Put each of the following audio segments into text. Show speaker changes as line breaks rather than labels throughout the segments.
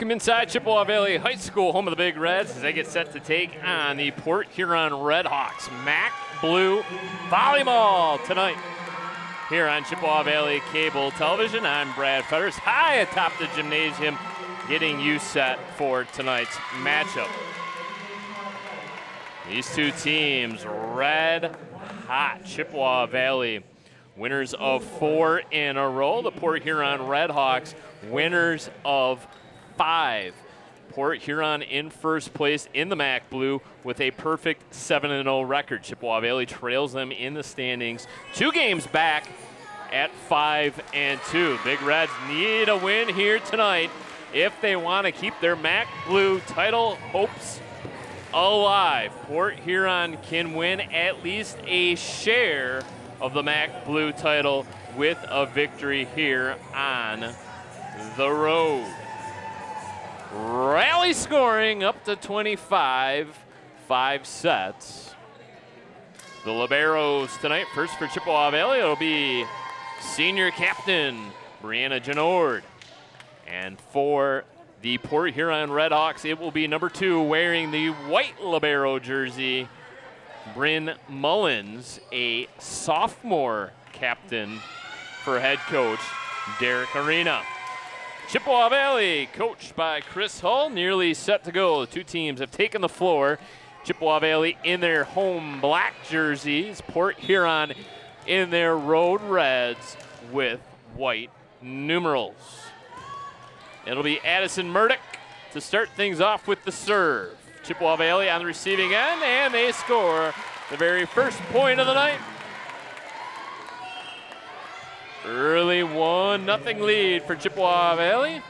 Welcome inside Chippewa Valley High School, home of the Big Reds, as they get set to take on the Port Huron Redhawks. Mac Blue Volleyball tonight here on Chippewa Valley Cable Television. I'm Brad Fetters, high atop the gymnasium, getting you set for tonight's matchup. These two teams, red hot. Chippewa Valley, winners of four in a row. The Port Huron Redhawks, winners of five. Port Huron in first place in the MAC Blue with a perfect 7 0 record. Chippewa Valley trails them in the standings, two games back at 5 and 2. Big Reds need a win here tonight if they want to keep their MAC Blue title hopes alive. Port Huron can win at least a share of the MAC Blue title with a victory here on the road. Rally scoring up to 25, five sets. The Liberos tonight, first for Chippewa Valley, it'll be senior captain Brianna Genord. And for the Port Huron Redhawks, it will be number two wearing the white Libero jersey, Bryn Mullins, a sophomore captain for head coach Derek Arena. Chippewa Valley, coached by Chris Hull, nearly set to go. The two teams have taken the floor. Chippewa Valley in their home black jerseys, Port Huron in their road reds with white numerals. It'll be Addison Murdoch to start things off with the serve. Chippewa Valley on the receiving end, and they score the very first point of the night. Early one nothing lead for Chippewa Valley.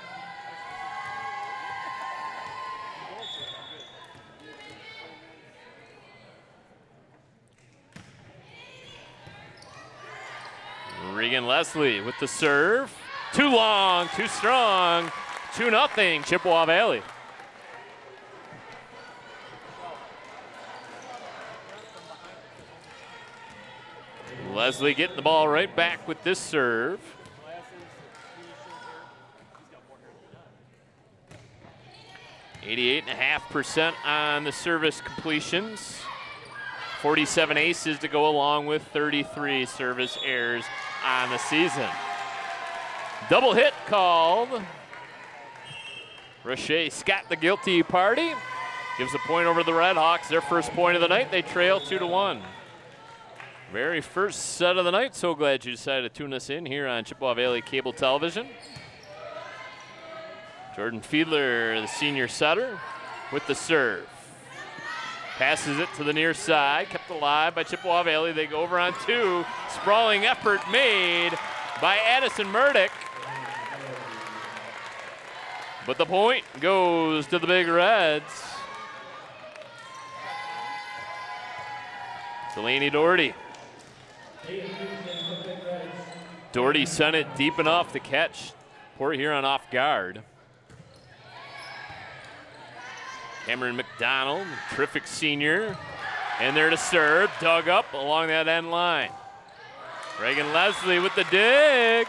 Regan Leslie with the serve. Too long, too strong. 2 nothing Chippewa Valley. Leslie getting the ball right back with this serve. Eighty-eight and a half percent on the service completions. 47 aces to go along with 33 service errors on the season. Double hit called. Rashay Scott, the guilty party, gives a point over the Redhawks. Their first point of the night. They trail two to one. Very first set of the night. So glad you decided to tune us in here on Chippewa Valley Cable Television. Jordan Fiedler, the senior setter, with the serve. Passes it to the near side, kept alive by Chippewa Valley. They go over on two. Sprawling effort made by Addison Murdoch. But the point goes to the Big Reds. Delaney Doherty. Doherty sent it deep enough to catch Port Huron off guard. Cameron McDonald, terrific senior. And there to serve, dug up along that end line. Reagan Leslie with the dig.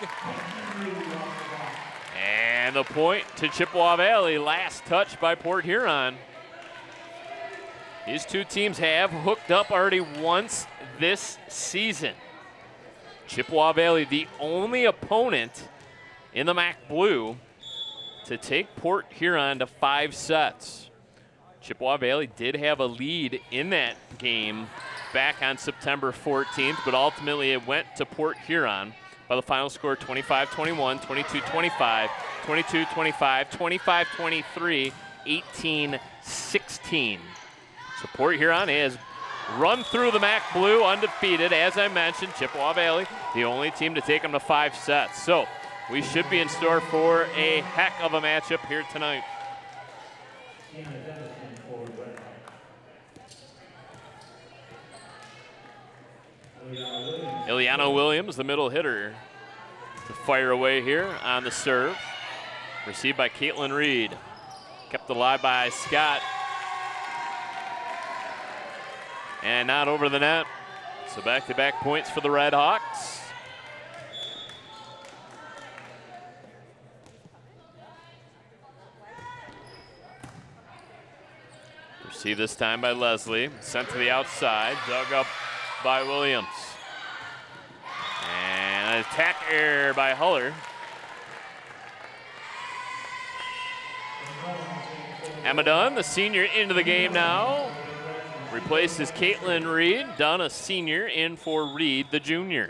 And the point to Chippewa Valley, last touch by Port Huron. These two teams have hooked up already once this season. Chippewa Valley, the only opponent in the MAC Blue to take Port Huron to five sets. Chippewa Valley did have a lead in that game back on September 14th, but ultimately it went to Port Huron by the final score 25-21, 22-25, 22-25, 25-23, 18-16. So Port Huron has run through the MAC Blue undefeated. As I mentioned, Chippewa Valley, the only team to take them to five sets. So we should be in store for a heck of a matchup here tonight. Ileana Williams, the middle hitter, to fire away here on the serve. Received by Caitlin Reed. Kept alive by Scott and not over the net. So back-to-back -back points for the Red Hawks. Received this time by Leslie, sent to the outside, dug up by Williams. And an attack error by Huller. Amadon, the senior, into the game now. Replaces Caitlin Reed. Donna senior, in for Reed, the junior.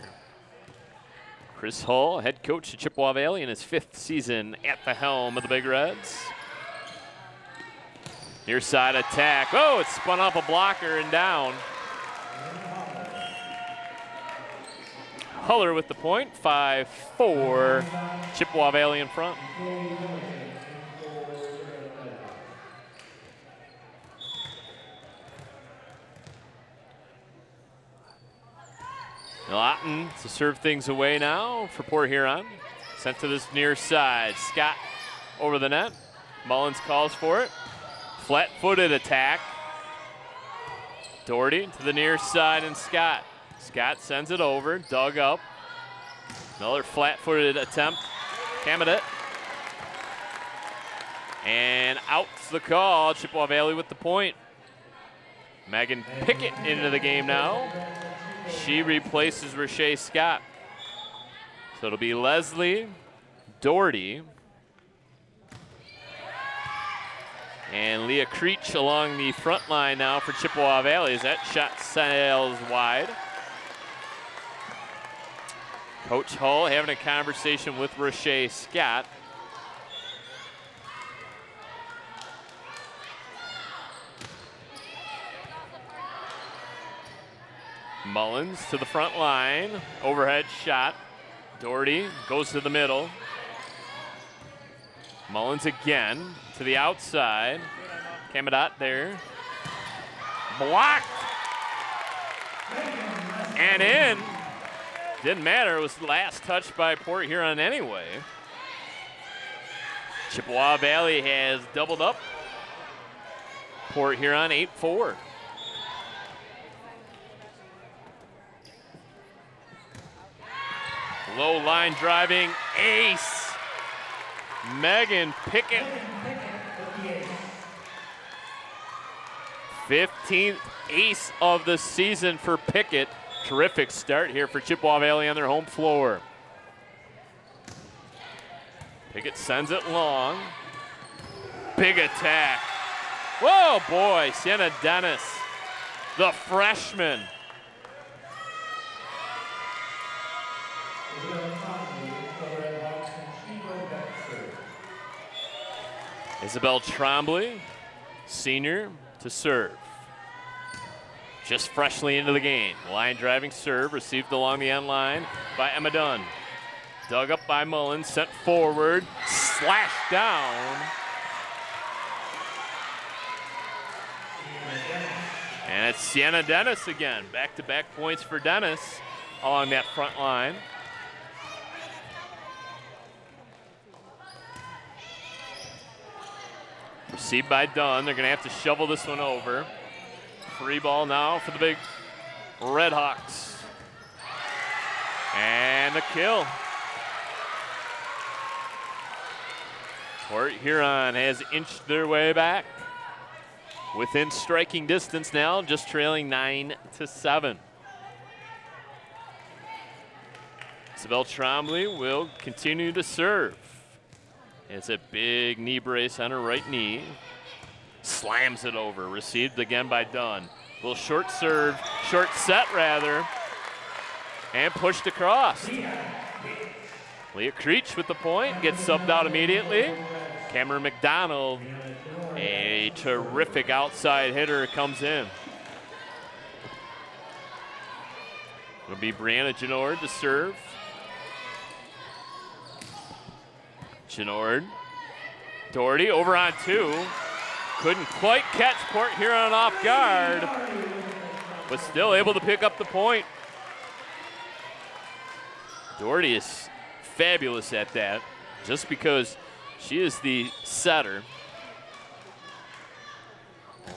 Chris Hull, head coach at Chippewa Valley in his fifth season at the helm of the Big Reds. Near side attack. Oh, it spun off a blocker and down. Huller with the point, 5-4. Chippewa Valley in front. Lawton to serve things away now for Port Huron. Sent to this near side. Scott over the net. Mullins calls for it. Flat-footed attack. Doherty to the near side and Scott. Scott sends it over, dug up. Another flat-footed attempt. Camadet. And out's the call. Chippewa Valley with the point. Megan Pickett into the game now. She replaces Rashay Scott. So it'll be Leslie, Doherty, and Leah Creech along the front line now for Chippewa Valley as that shot sails wide. Coach Hull having a conversation with Rashay Scott. Mullins to the front line. Overhead shot. Doherty goes to the middle. Mullins again to the outside. Camadot there. Blocked. And in. Didn't matter. It was the last touch by Port Huron anyway. Chippewa Valley has doubled up. Port Huron 8 4. Low line driving ace. Megan Pickett. 15th ace of the season for Pickett. Terrific start here for Chippewa Valley on their home floor. Pickett sends it long. Big attack. Whoa, boy, Sienna Dennis, the freshman. Isabel Trombley, senior, to serve. Just freshly into the game. Line driving serve, received along the end line by Emma Dunn. Dug up by Mullins, sent forward, slashed down. And it's Sienna Dennis again. Back to back points for Dennis along that front line. Received by Dunn. They're going to have to shovel this one over. Free ball now for the big Redhawks. And the kill. Port Huron has inched their way back. Within striking distance now, just trailing 9 to 7. Isabel Trombley will continue to serve. It's a big knee brace on her right knee. Slams it over. Received again by Dunn. Little short serve, short set rather. And pushed across. Leah Creech with the point. Gets subbed out immediately. Cameron McDonald, a terrific outside hitter, comes in. It'll be Brianna Genord to serve. Genord. Doherty over on two. Couldn't quite catch Port Huron off guard, but still able to pick up the point. Doherty is fabulous at that, just because she is the setter.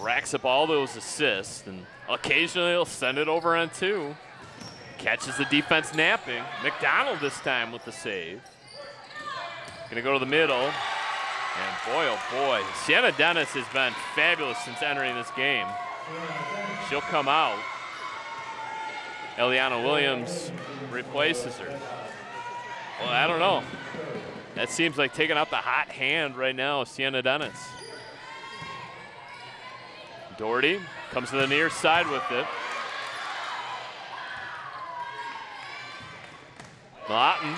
Racks up all those assists, and occasionally he'll send it over on two. Catches the defense napping. McDonald this time with the save. Gonna go to the middle. And boy, oh boy, Sienna Dennis has been fabulous since entering this game. She'll come out. Eliana Williams replaces her. Well, I don't know. That seems like taking out the hot hand right now, Sienna Dennis. Doherty comes to the near side with it. Lawton.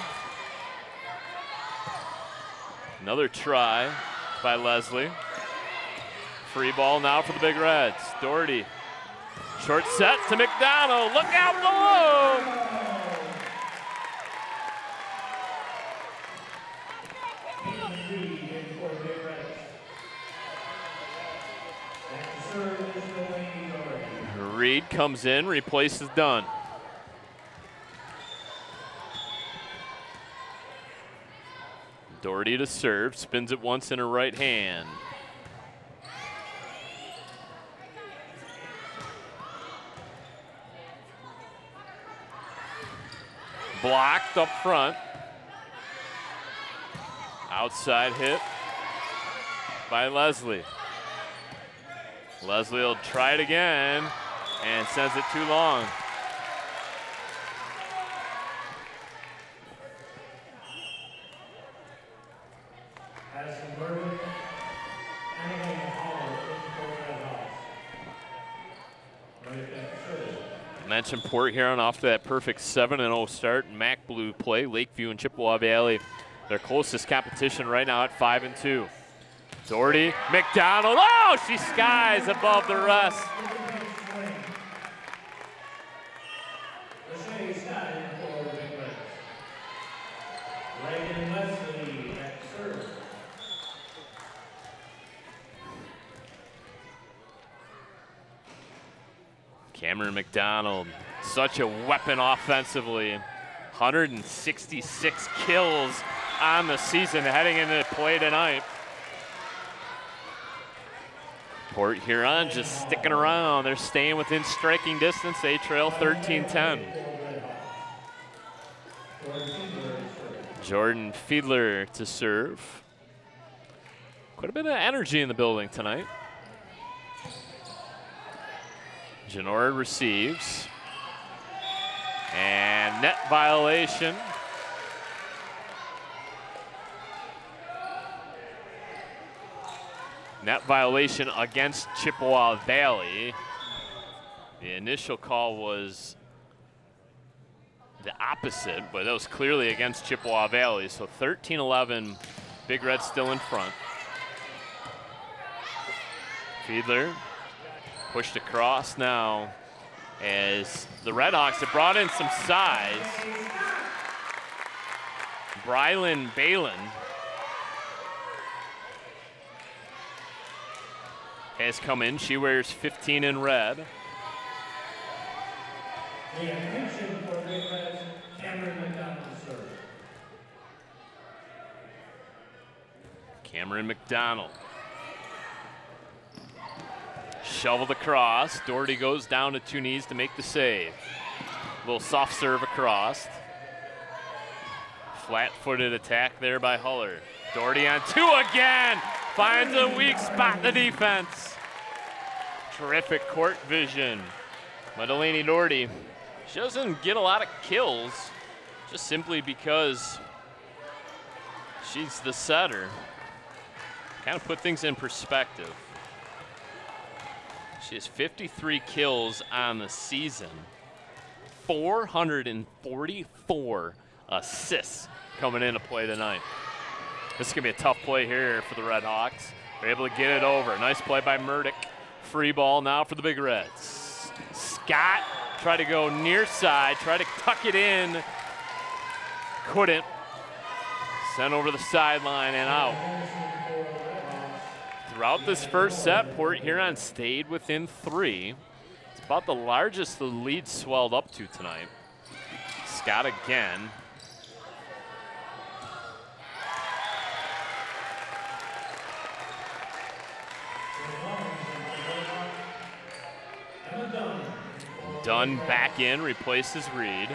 Another try by Leslie. Free ball now for the Big Reds. Doherty. Short set to McDonald. Look out below. Reed comes in, replaces Dunn. Doherty to serve, spins it once in her right hand. Blocked up front. Outside hit by Leslie. Leslie will try it again and sends it too long. Port Huron off to that perfect 7 0 start. Mac Blue play. Lakeview and Chippewa Valley, their closest competition right now at 5 and 2. Doherty, McDonald. Oh, she skies above the rest. Cameron McDonald, such a weapon offensively. 166 kills on the season heading into play tonight. Port Huron just sticking around. They're staying within striking distance. They trail 13-10. Jordan Fiedler to serve. Quite a bit of energy in the building tonight. Genord receives. And net violation. Net violation against Chippewa Valley. The initial call was the opposite, but that was clearly against Chippewa Valley. So 13-11, Big Red still in front. Fiedler pushed across now as the Redhawks have brought in some size. Brylan Balin has come in. She wears 15 in red. Cameron McDonald. Shoveled across. Doherty goes down to two knees to make the save. Little soft serve across. Flat-footed attack there by Huller. Doherty on two again. Finds a weak spot in the defense. Terrific court vision. Madeleine Doherty. She doesn't get a lot of kills just simply because she's the setter. Kind of put things in perspective. She has 53 kills on the season, 444 assists coming into play tonight. This is going to be a tough play here for the Red Hawks. They're able to get it over. Nice play by Murdoch. Free ball now for the Big Reds. Scott tried to go near side, try to tuck it in. Couldn't. Sent over the sideline and out. Throughout this first set, Port Huron stayed within three. It's about the largest the lead swelled up to tonight. Scott again. Dunn back in, replaces Reed.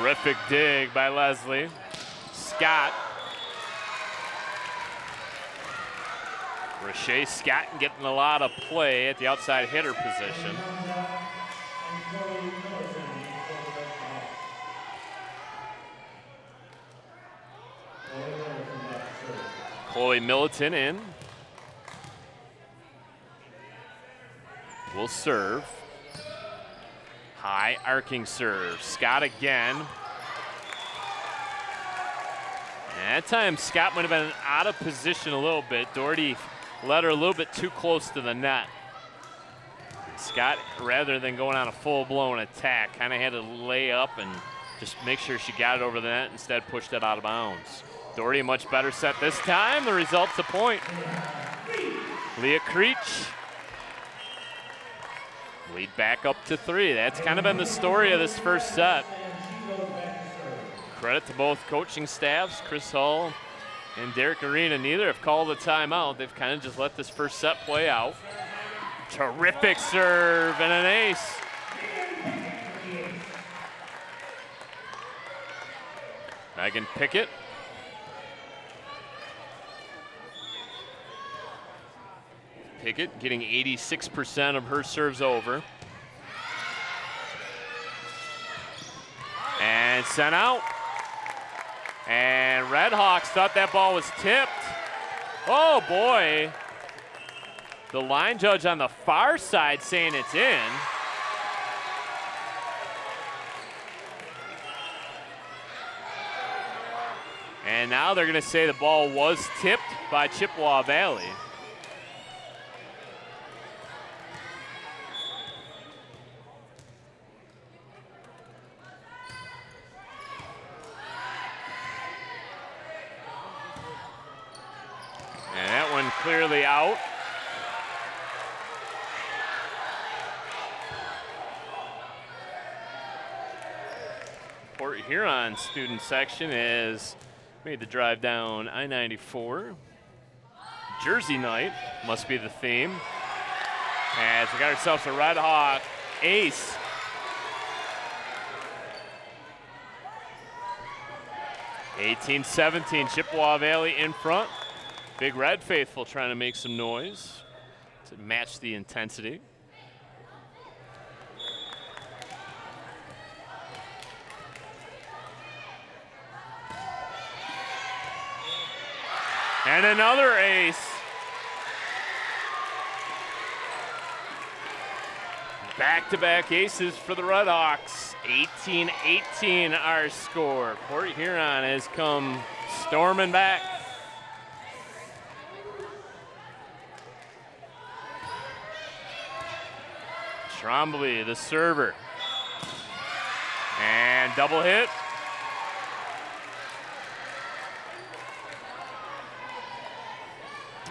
Terrific dig by Leslie. Scott. Rashay Scott getting a lot of play at the outside hitter position. Chloe Militant in. Will serve. High arcing serve. Scott again. And that time Scott might have been out of position a little bit. Doherty led her a little bit too close to the net. Scott, rather than going on a full-blown attack, kind of had to lay up and just make sure she got it over the net, instead pushed it out of bounds. Doherty much better set this time. The result's a point. Leah Creech lead back up to three. That's kind of been the story of this first set. Credit to both coaching staffs, Chris Hull and Derek Arena. Neither have called a timeout. They've kind of just let this first set play out. Terrific serve and an ace. Megan Pickett. Pickett getting 86% of her serves over. And sent out. And Red Hawks thought that ball was tipped. Oh boy. The line judge on the far side saying it's in. And now they're going to say the ball was tipped by Chippewa Valley. And that one clearly out. Port Huron student section has made the drive down I-94. Jersey night must be the theme. As we got ourselves a Red Hawk ace. Eighteen seventeen, Chippewa Valley in front. Big Red Faithful trying to make some noise to match the intensity. And another ace. Back-to-back aces for the Red Hawks. 18-18 our score. Port Huron has come storming back. Trombley, the server. And double hit.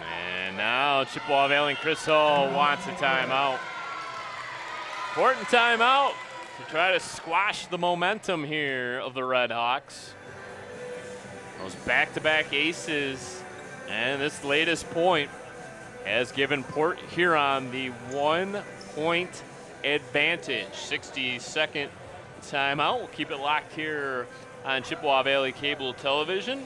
And now Chippewa Valley and Chris Hull wants a timeout. Important timeout to try to squash the momentum here of the Red Hawks. Those back-to-back aces and this latest point has given Port Huron the one point advantage. 60 second timeout. We'll keep it locked here on Chippewa Valley Cable Television.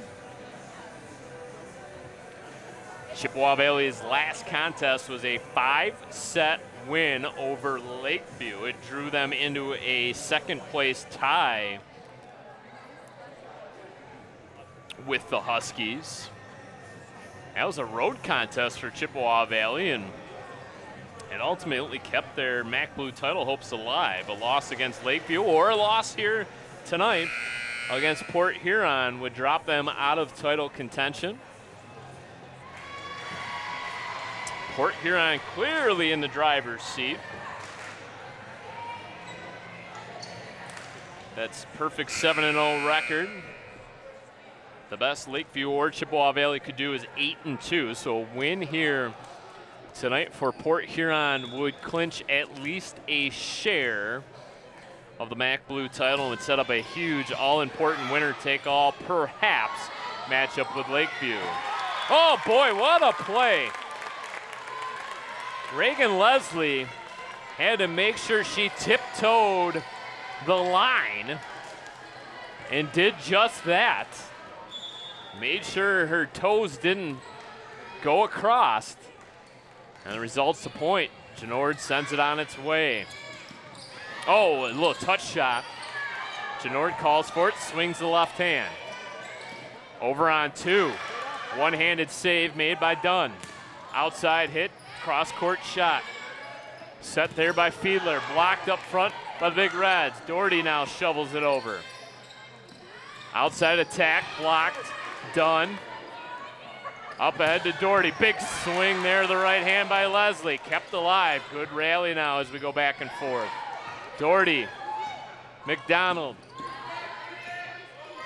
Chippewa Valley's last contest was a five set win over Lakeview. It drew them into a second place tie with the Huskies. That was a road contest for Chippewa Valley and it ultimately kept their MAC Blue title hopes alive. A loss against Lakeview or a loss here tonight against Port Huron would drop them out of title contention. Port Huron clearly in the driver's seat. That's perfect 7-0 record. The best Lakeview or Chippewa Valley could do is 8 and 2. So a win here tonight for Port Huron would clinch at least a share of the MAC Blue title and would set up a huge all-important winner-take-all, perhaps, matchup with Lakeview. Oh boy, what a play. Reagan Leslie had to make sure she tiptoed the line and did just that. Made sure her toes didn't go across. And the result's the point. Genord sends it on its way. Oh, a little touch shot. Genord calls for it, swings the left hand. Over on two. One-handed save made by Dunn. Outside hit, cross-court shot. Set there by Fiedler, blocked up front by the Big Reds. Doherty now shovels it over. Outside attack, blocked, Dunn. Up ahead to Doherty. Big swing there the right hand by Leslie. Kept alive. Good rally now as we go back and forth. Doherty. McDonald.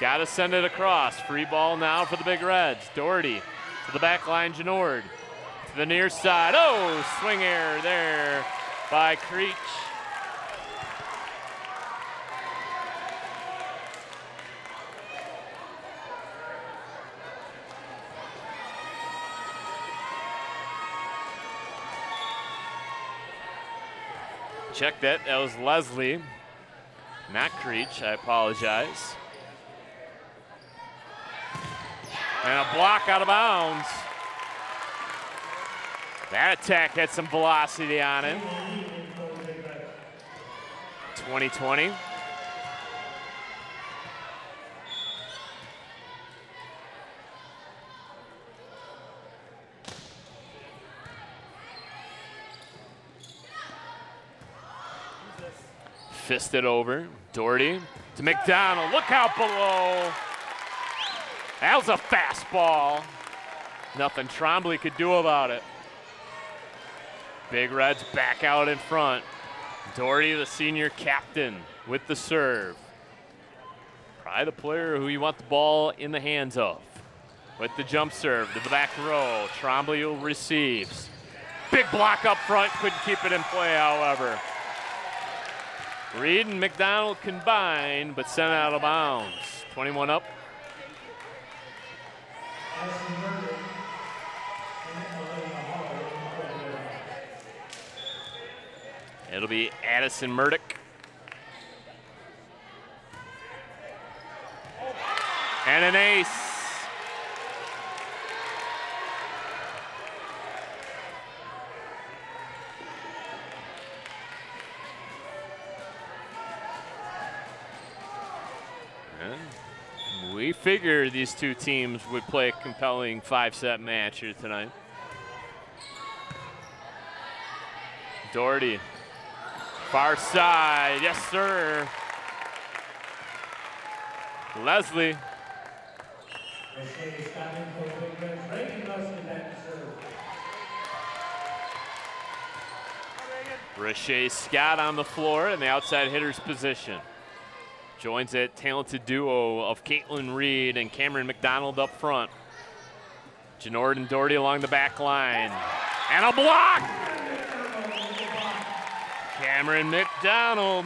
Got to send it across. Free ball now for the Big Reds. Doherty to the back line, Genord. To the near side. Oh, swing error there by Creech. Check that. That was Leslie, not Creech. I apologize. And a block out of bounds. That attack had some velocity on it. 2020. Fisted over. Doherty to McDonald. Look out below. That was a fastball. Nothing Trombley could do about it. Big Reds back out in front. Doherty, the senior captain, with the serve. Probably the player who you want the ball in the hands of. With the jump serve to the back row. Trombley receives. Big block up front, couldn't keep it in play, however. Reed and McDonald combined, but sent out of bounds. 21 up. It'll be Addison Murdoch. And an ace. Figured these two teams would play a compelling five-set match here tonight. Doherty Far side, yes sir. Leslie. Rashay Scott on the floor in the outside hitter's position. Joins that talented duo of Caitlin Reed and Cameron McDonald up front. Genord and Doherty along the back line. And a block! Cameron McDonald.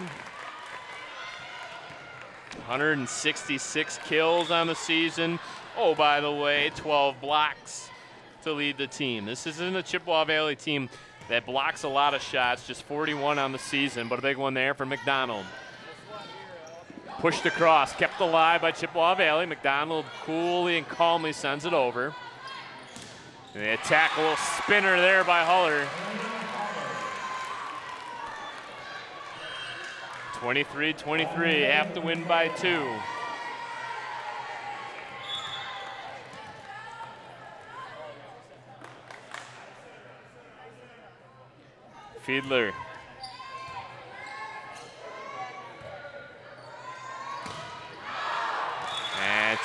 166 kills on the season. Oh, by the way, 12 blocks to lead the team. This isn't a Chippewa Valley team that blocks a lot of shots, just 41 on the season, but a big one there for McDonald. Pushed across, kept alive by Chippewa Valley. McDonald coolly and calmly sends it over. And they attack a little spinner there by Huller. 23-23, have to win by two. Fiedler.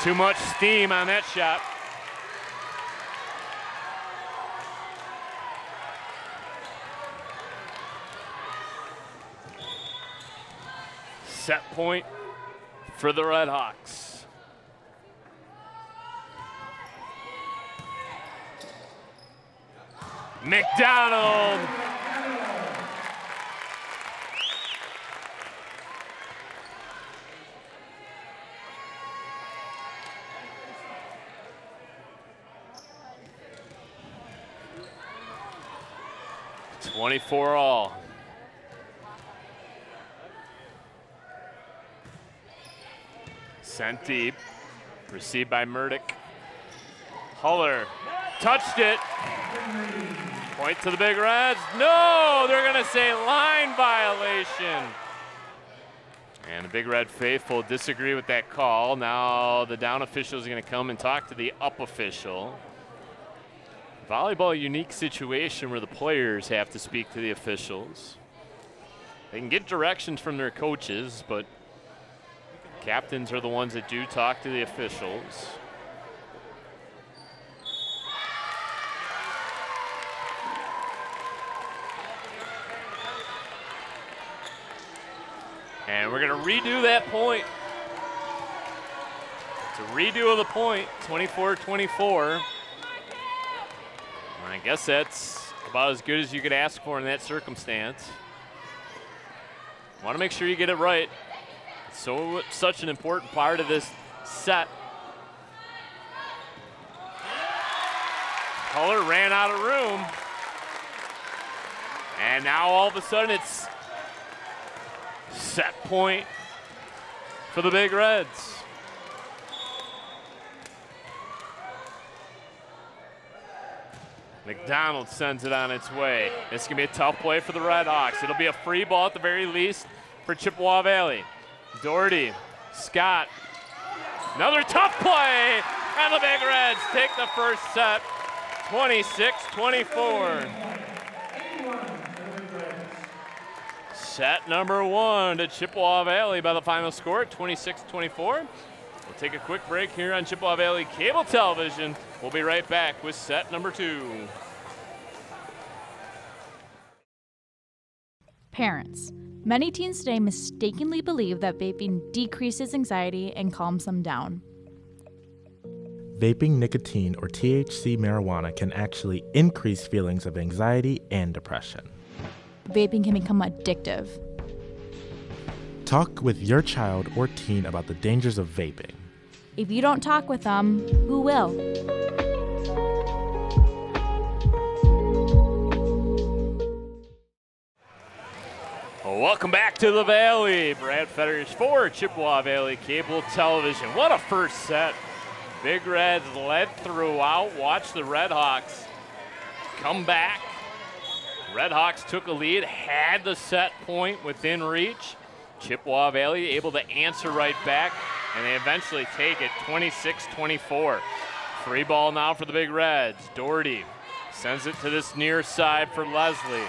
Too much steam on that shot. Set point for the Red Hawks. McDonald. Twenty-four all. Sent deep. Received by Murdoch. Huller touched it. Point to the Big Reds. No, they're going to say line violation. And the Big Red faithful disagree with that call. Now the down official is going to come and talk to the up official. Volleyball unique situation where the players have to speak to the officials. They can get directions from their coaches, but captains are the ones that do talk to the officials. And we're going to redo that point. It's a redo of the point, 24-24. I guess that's about as good as you could ask for in that circumstance. Want to make sure you get it right. It's so such an important part of this set. Huller ran out of room. And now all of a sudden it's set point for the Big Reds. McDonald sends it on its way. It's going to be a tough play for the Redhawks. It'll be a free ball at the very least for Chippewa Valley. Doherty, Scott. Another tough play, and the Big Reds take the first set, 26-24. Set number one to Chippewa Valley by the final score, 26-24. We'll take a quick break here on Chippewa Valley Cable Television. We'll be right back with set number two.
Parents. Many teens today mistakenly believe that vaping decreases anxiety and calms them down.
Vaping nicotine or THC marijuana can actually increase feelings of anxiety and depression.
Vaping can become addictive.
Talk with your child or teen about the dangers of vaping.
If you don't talk with them, who will?
Welcome back to the Valley. Brad Fetters for Chippewa Valley Cable Television. What a first set. Big Reds led throughout. Watch the Redhawks come back. Redhawks took a lead, had the set point within reach. Chippewa Valley able to answer right back, and they eventually take it 26-24. Free ball now for the Big Reds. Doherty sends it to this near side for Leslie.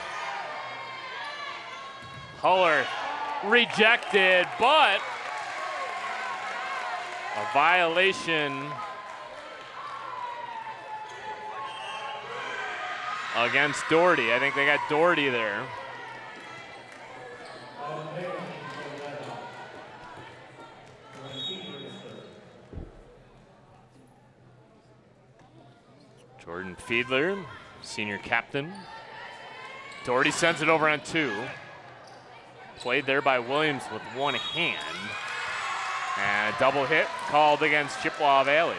Huller rejected, but a violation against Doherty. I think they got Doherty there. Jordan Fiedler, senior captain. Doherty sends it over on two. Played there by Williams with one hand. And a double hit called against Chippewa Valley.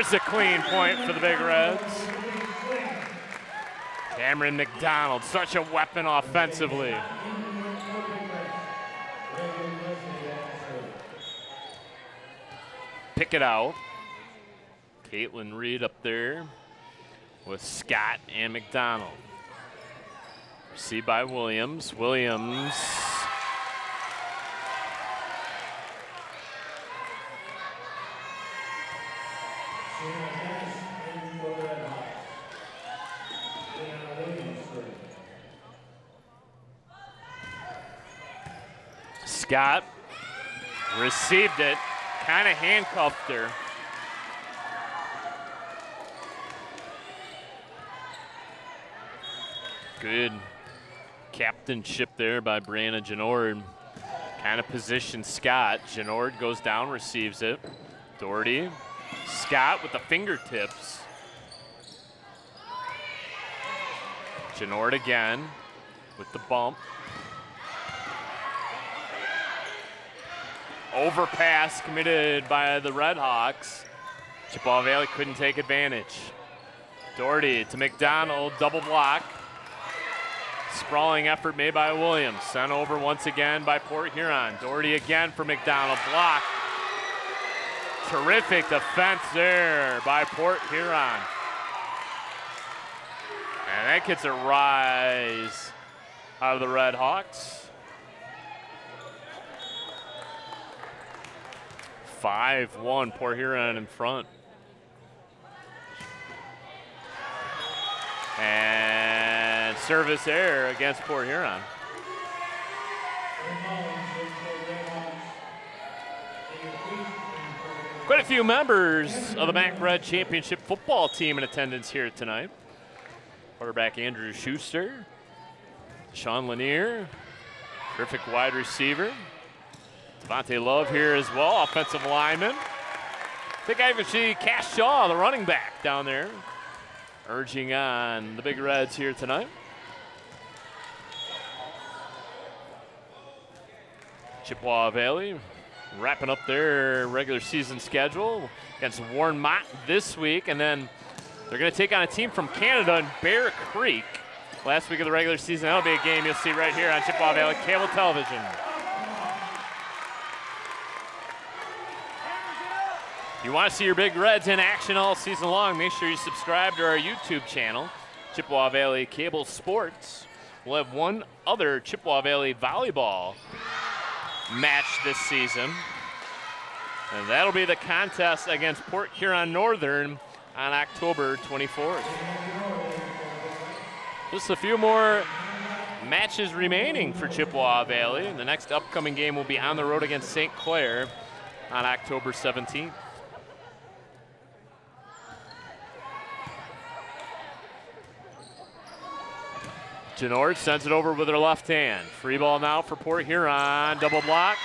There's a clean point for the Big Reds. Cameron McDonald, such a weapon offensively. Pick it out. Caitlin Reed up there with Scott and McDonald. Received by Williams. Williams Scott received it, kind of handcuffed her. Good captainship there by Brianna Genord. Kind of positioned Scott. Genord goes down, receives it. Doherty. Scott with the fingertips. Genord again with the bump. Overpass committed by the Red Hawks. Chippewa Valley couldn't take advantage. Doherty to McDonald, double block. Sprawling effort made by Williams. Sent over once again by Port Huron. Doherty again for McDonald. Block. Terrific defense there by Port Huron. And that gets a rise out of the Red Hawks. Five one, Port Huron in front. And service error against Port Huron. Quite a few members of the Mac Red Championship football team in attendance here tonight. Quarterback Andrew Schuster, Sean Lanier, terrific wide receiver. Devontae Love here as well, offensive lineman. I think I even see Cash Shaw, the running back, down there, urging on the Big Reds here tonight. Chippewa Valley wrapping up their regular season schedule against Warren Mott this week, and then they're going to take on a team from Canada in Bear Creek last week of the regular season. That'll be a game you'll see right here on Chippewa Valley Cable Television. You want to see your Big Reds in action all season long, make sure you subscribe to our YouTube channel, Chippewa Valley Cable Sports. We'll have one other Chippewa Valley volleyball match this season. And that'll be the contest against Port Huron Northern on October 24th. Just a few more matches remaining for Chippewa Valley. The next upcoming game will be on the road against St. Clair on October 17th. Genord sends it over with her left hand. Free ball now for Port Huron. Double block.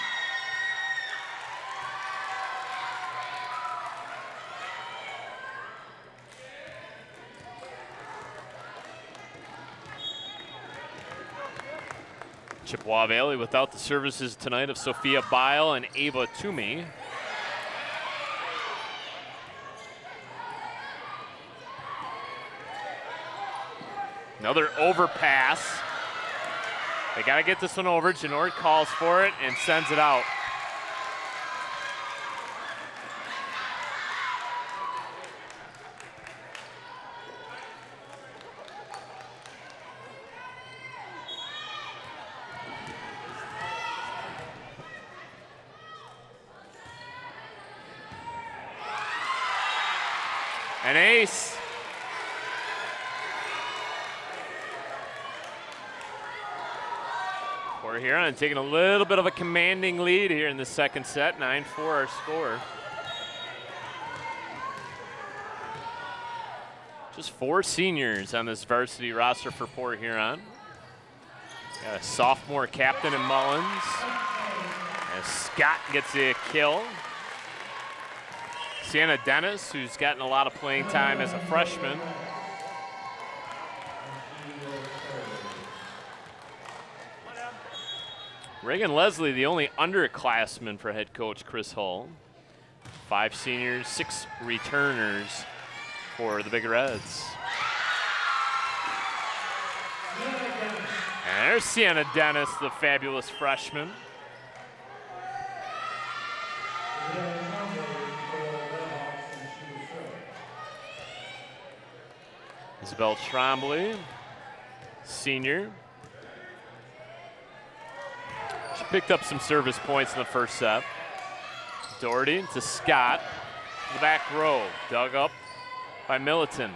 Chippewa Valley without the services tonight of Sophia Bile and Ava Toomey. Another overpass. They got to get this one over. Genord calls for it and sends it out. An ace. Port Huron taking a little bit of a commanding lead here in the second set. 9 4 our score. Just four seniors on this varsity roster for Port Huron. Got a sophomore captain in Mullins. And Scott gets a kill. Sienna Dennis, who's gotten a lot of playing time as a freshman. Reagan Leslie, the only underclassman for head coach Chris Hull. Five seniors, six returners for the Big Reds. And there's Sienna Dennis, the fabulous freshman. Isabel Trombley, senior. She picked up some service points in the first set. Doherty to Scott. The back row, dug up by Militon.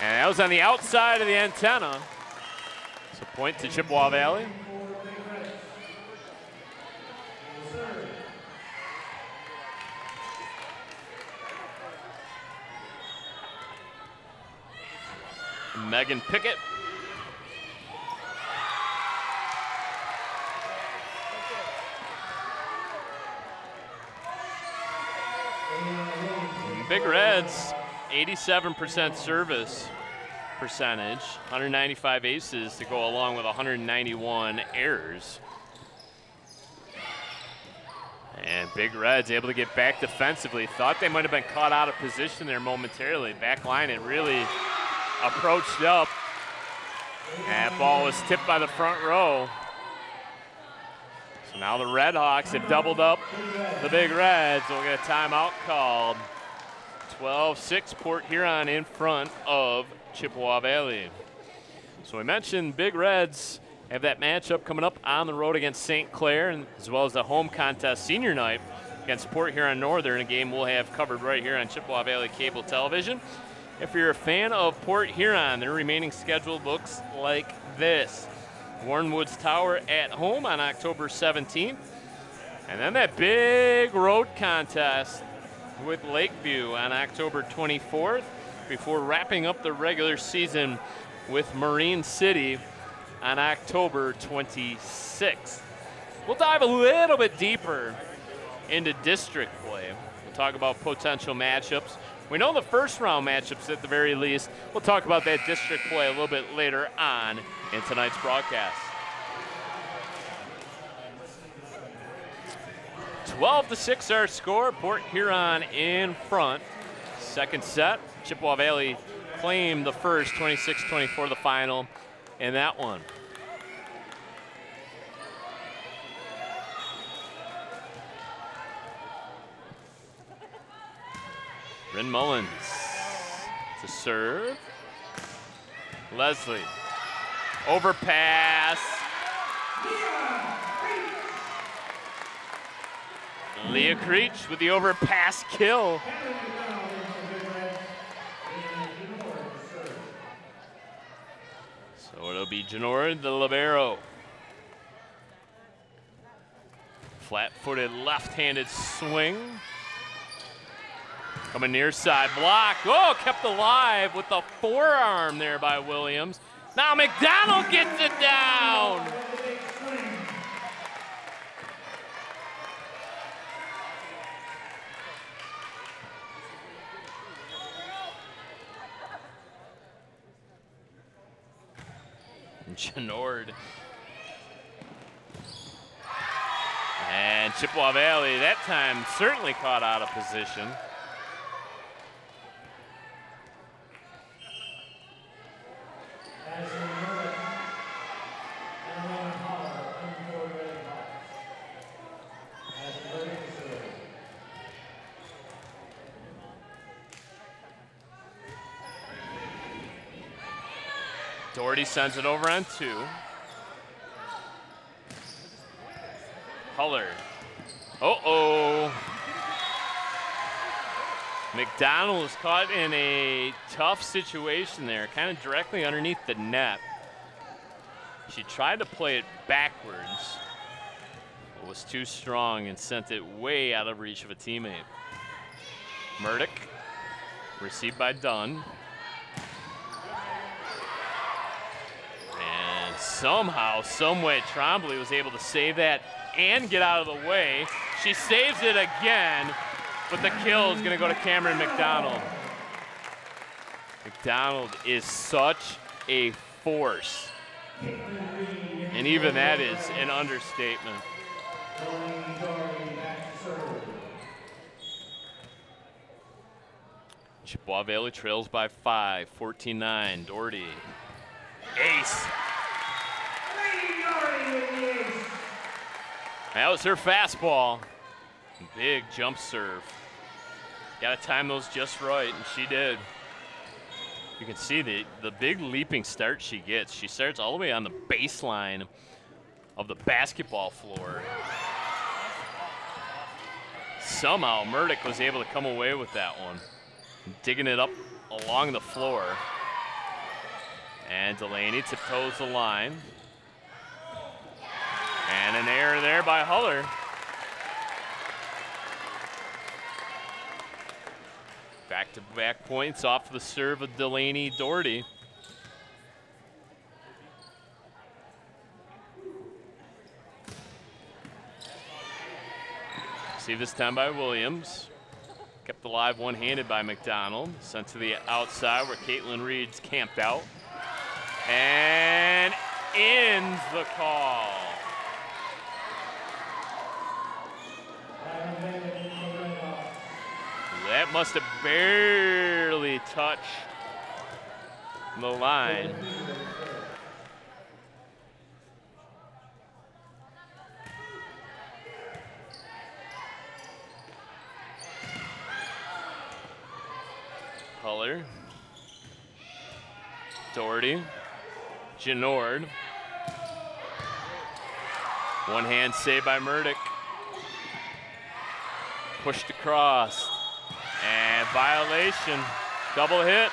And that was on the outside of the antenna. So point to Chippewa Valley. Megan Pickett. Big Reds, 87% service. percentage, 195 aces to go along with 191 errors. And Big Red's able to get back defensively. Thought they might have been caught out of position there momentarily. Back line, it really approached up. And ball was tipped by the front row. So now the Red Hawks have doubled up the Big Reds. We'll get a timeout called. 12-6 Port Huron in front of Chippewa Valley. So we mentioned Big Reds have that matchup coming up on the road against St. Clair, and as well as the home contest senior night against Port Huron Northern, a game we'll have covered right here on Chippewa Valley Cable Television. If you're a fan of Port Huron, their remaining schedule looks like this. Warren Woods Tower at home on October 17th. And then that big road contest with Lakeview on October 24th before wrapping up the regular season with Marine City on October 26th. We'll dive a little bit deeper into district play. We'll talk about potential matchups. We know the first round matchups at the very least. We'll talk about that district play a little bit later on in tonight's broadcast. 12 to 6 our score. Port Huron in front. Second set. Chippewa Valley claimed the first 26-24 the final in that one. Bryn Mullins to serve. Leslie. Overpass. Leah Creech with the overpass kill. So it'll be Genord the libero. Flat-footed left-handed swing. Coming near side block. Oh, kept alive with the forearm there by Williams. Now McDonald gets it down. Genord. And Chippewa Valley that time certainly caught out of position. Doherty sends it over on two. Huller. Uh-oh. McDonald was caught in a tough situation there, kind of directly underneath the net. She tried to play it backwards, but was too strong and sent it way out of reach of a teammate. Murdoch, received by Dunn. Somehow, someway, Trombley was able to save that and get out of the way. She saves it again, but the kill is gonna go to Cameron McDonald. McDonald is such a force. And even that is an understatement. Chippewa Valley trails by five, 14-9, Doherty. Ace. That was her fastball. Big jump serve. Got to time those just right, and she did. You can see the, the big leaping start she gets. She starts all the way on the baseline of the basketball floor. Somehow Murdoch was able to come away with that one. Digging it up along the floor. And Delaney tiptoes the line. And an error there by Huller. Back-to-back points off the serve of Delaney Doherty. See this time by Williams. Kept alive one-handed by McDonald. Sent to the outside where Caitlin Reed's camped out. And ends the call. That must have barely touched the line. Huller. Doherty. Genord. One hand saved by Murdoch. Pushed across. And violation. Double hit.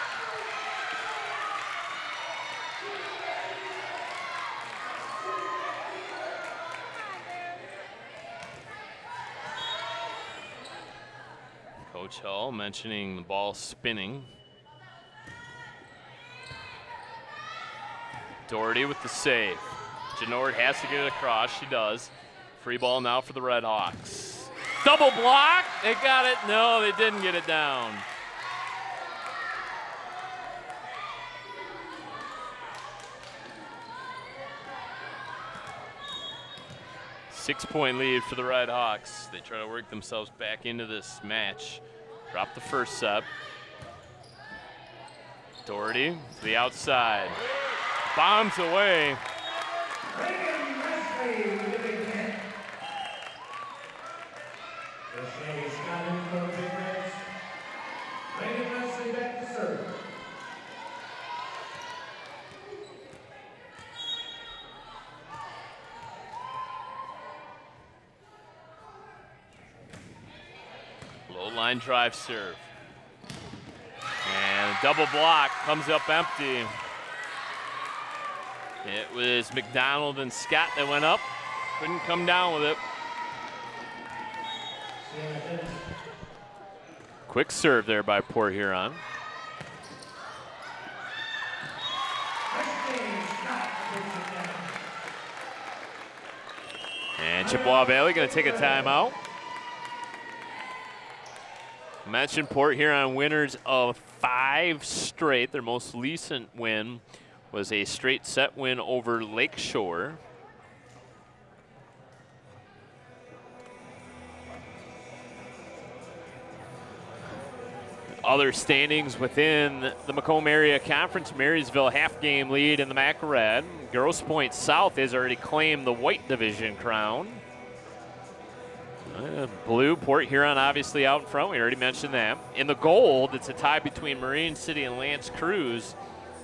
Coach Hull mentioning the ball spinning. Doherty with the save. Genord has to get it across. She does. Free ball now for the Red Hawks. Double block. They got it. No, they didn't get it down. Six point lead for the Red Hawks. They try to work themselves back into this match. Drop the first set. Doherty to the outside. Bombs away.
Reagan Wesley with the big hit. Rashay Scott in for the Big Reds. Reagan Wesley back to serve.
Low line drive serve. And double block comes up empty. It was McDonald and Scott that went up. Couldn't come down with it. Quick serve there by Port Huron. And Chippewa Valley going to take a timeout. Mentioned Port Huron winners of five straight. Their most recent win was a straight set win over Lakeshore. Other standings within the Macomb area conference, Marysville half game lead in the MAC Red. Grosse Pointe South has already claimed the white division crown. Uh, blue, Port Huron obviously out in front. We already mentioned that. In the gold, it's a tie between Marine City and L'Anse Creuse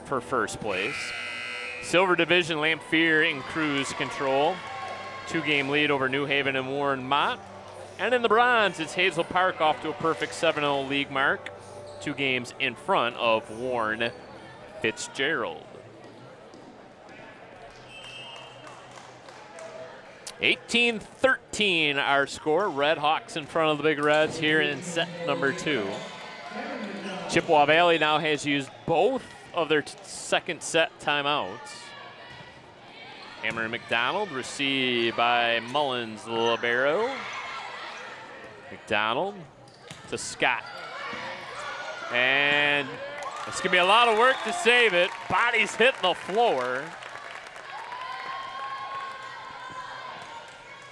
for first place. Silver division, Lamphere and Cruz control. Two game lead over New Haven and Warren Mott. And in the bronze, it's Hazel Park off to a perfect 7 0 league mark. Two games in front of Warren Fitzgerald. 18-13 our score. Red Hawks in front of the Big Reds here in set number two. Chippewa Valley now has used both of their second set timeouts. Hammer McDonald received by Mullins libero. McDonald to Scott. And it's gonna be a lot of work to save it. Body's hitting the floor.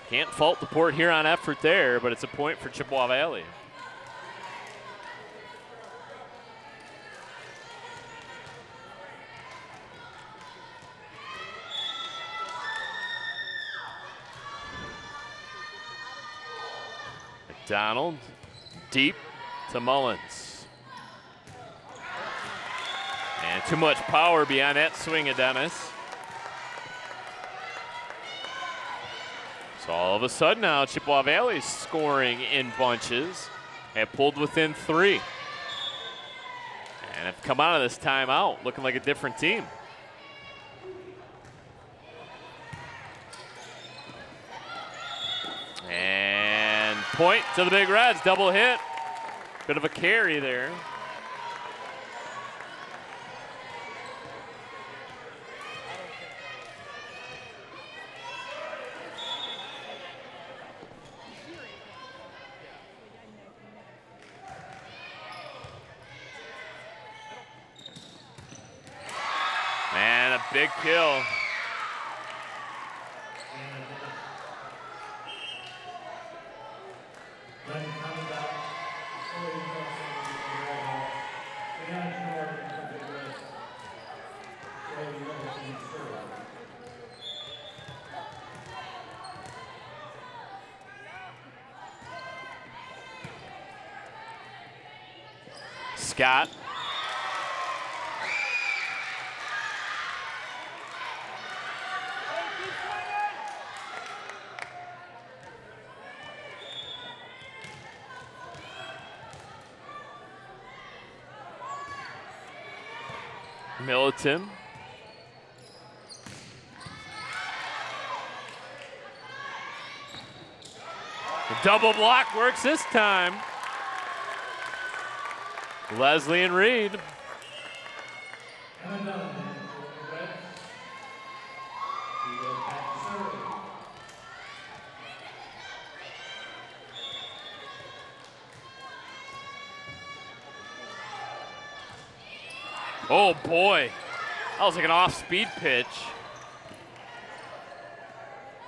Can't fault the Port Huron effort there, but it's a point for Chippewa Valley. McDonald deep to Mullins. And too much power behind that swing of Dennis. So all of a sudden now Chippewa Valley's scoring in bunches. Have pulled within three. And have come out of this timeout looking like a different team. And point to the Big Reds, double hit. Bit of a carry there. Big kill.
Then coming back, Cody Nelson from the Red Hawks. Leon Jordan from the Reds. Cody Nelson serve.
Scott. Militon. The double block works this time. Leslie and Reed. Oh boy, that was like an off-speed pitch.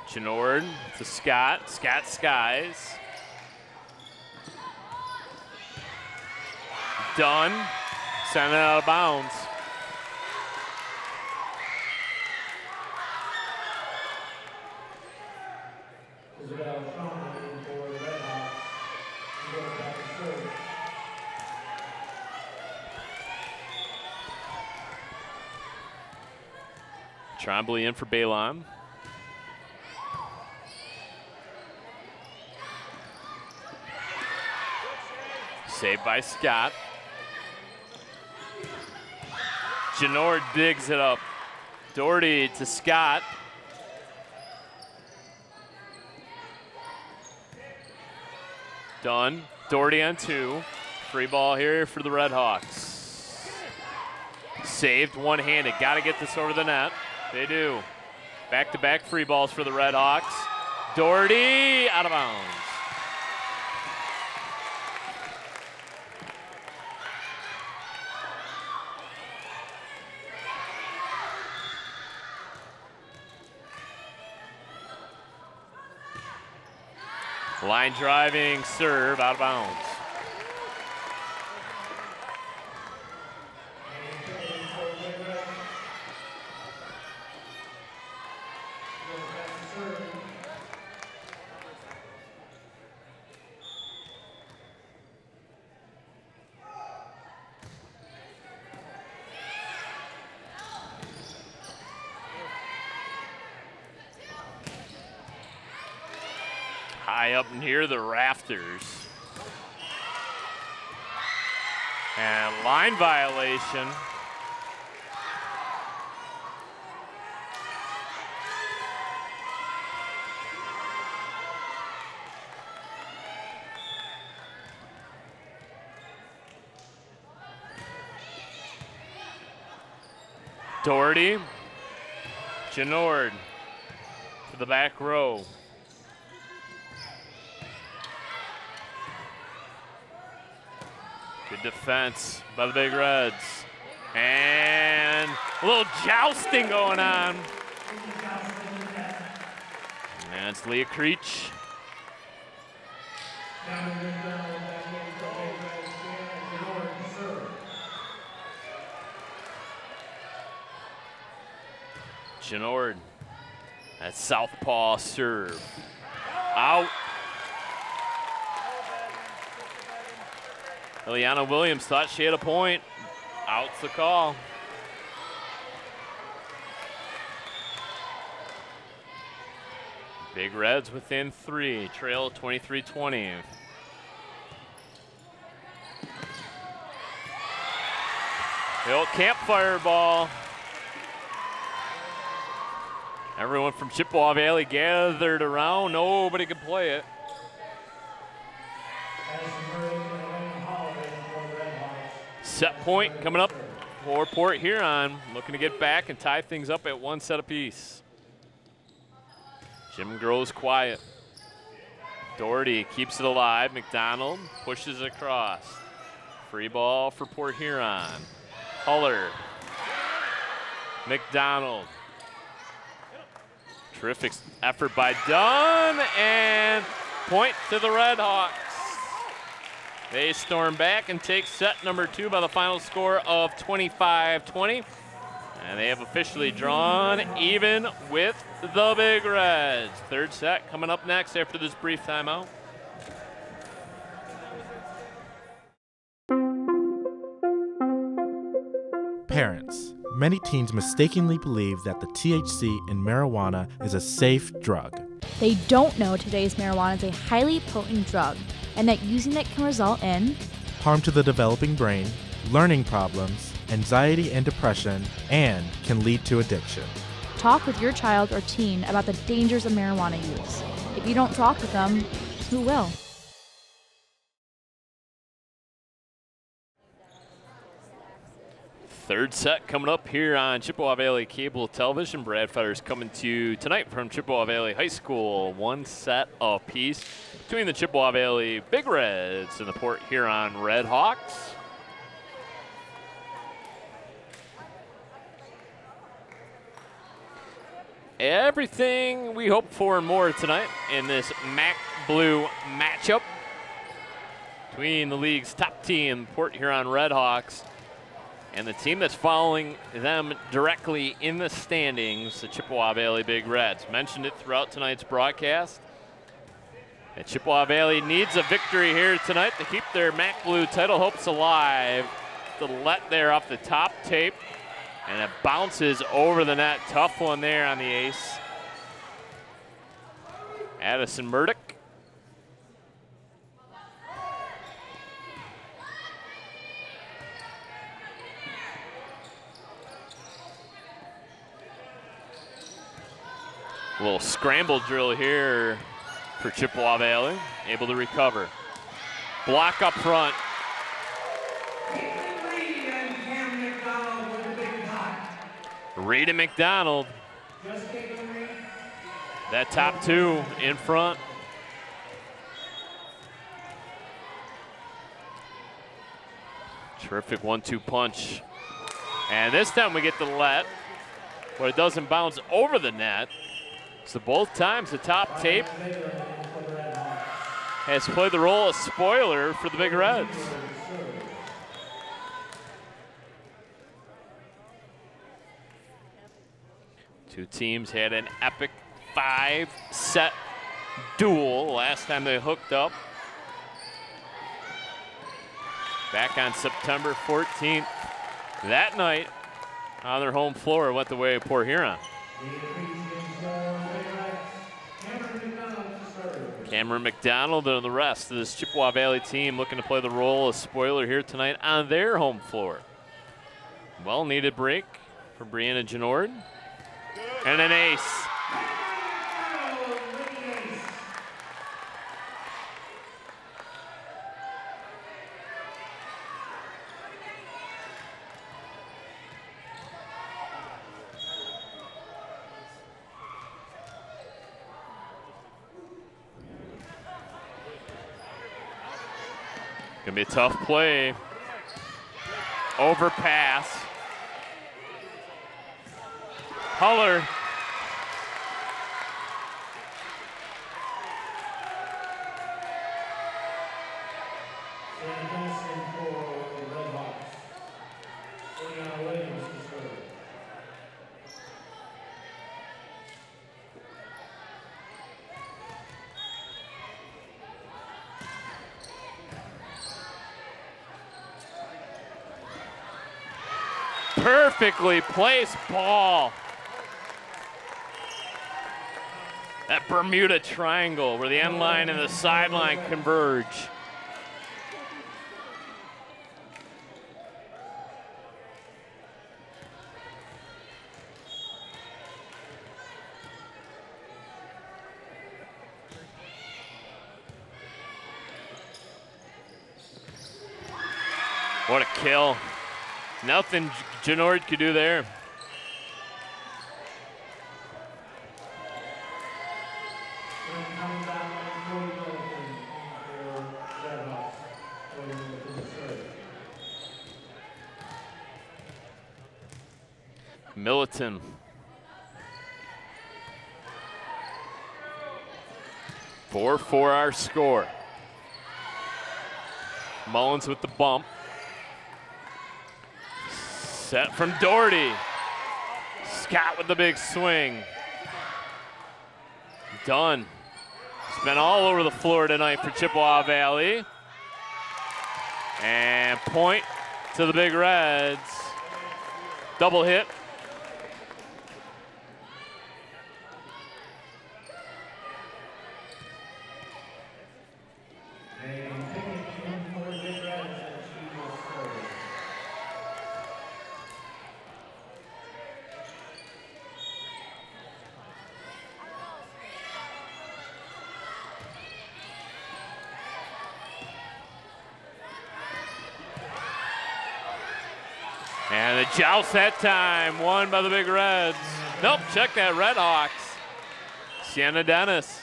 Genord to Scott. Scott skies. Done. Sent it out of bounds.
Isabel Sherman in for the Red Hawks. He goes back to serve.
Trombley in for Balon. Saved by Scott. Genord digs it up. Doherty to Scott. Done. Doherty on two. Free ball here for the Red Hawks. Saved one handed. Got to get this over the net. They do. Back to back free balls for the Red Hawks. Doherty out of bounds. Line driving serve out of bounds. High up near the rafters. And line violation. Doherty, Genord to the back row. Defense by the Big Reds. And a little jousting going on. And it's Leah Creech. Genord. That southpaw serve. Out. Eliana Williams thought she had a point. Out's the call. Big Reds within three. Trail 23-20. Hill campfire ball. Everyone from Chippewa Valley gathered around. Nobody could play it. Set point coming up for Port Huron. Looking to get back and tie things up at one set apiece. gym grows quiet. Doherty keeps it alive. McDonald pushes across. Free ball for Port Huron. Huller. McDonald. Terrific effort by Dunn and point to the Red Hawks. They storm back and take set number two by the final score of 25-20. And they have officially drawn even with the Big Reds. Third set coming up next after this brief timeout.
Parents. Many teens mistakenly believe that the THC in marijuana is a safe drug.
They don't know today's marijuana is a highly potent drug and that using it can result in
Harm to the developing brain, learning problems, anxiety and depression, and can lead to addiction.
talk with your child or teen about the dangers of marijuana use. If you don't talk with them, who will?
Third set coming up here on Chippewa Valley Cable Television. Brad Fetters coming to you tonight from Chippewa Valley High School. One set apiece between the Chippewa Valley Big Reds and the Port Huron Red Hawks. Everything we hope for and more tonight in this MAC Blue matchup between the league's top team, Port Huron Red Hawks, and the team that's following them directly in the standings, the Chippewa Valley Big Reds. Mentioned it throughout tonight's broadcast. And Chippewa Valley needs a victory here tonight to keep their MAC Blue title hopes alive. The let there off the top tape, and it bounces over the net. Tough one there on the ace. Addison Murdoch. A little scramble drill here for Chippewa Valley. Able to recover. Block up front.
And McDonald.
That top two in front. Terrific one-two punch. And this time we get the let, but it doesn't bounce over the net. So both times the top tape has played the role of spoiler for the Big Reds. Two teams had an epic five set duel last time they hooked up. Back on September 14th. That night on their home floor went the way of Port Huron. Cameron McDonald and the rest of this Chippewa Valley team looking to play the role of spoiler here tonight on their home floor. Well needed break for Brianna Genord. And an ace. Gonna be a tough play. Overpass. Huller.
Sam Johnson for the Red Hawks. Leon Williams to serve.
Perfectly placed ball. That Bermuda triangle where the end line and the sideline converge. What a kill. Nothing Genord could do there. Milliton. Four for our score. Mullins with the bump. Set from Doherty. Scott with the big swing. Done. It's been all over the floor tonight for Chippewa Valley. And point to the Big Reds. Double hit.
Megan Pickett in for the Big Reds, and she will serve.
And the joust that time, won by the Big Reds. Nope, check that, Red Hawks. Sienna Dennis.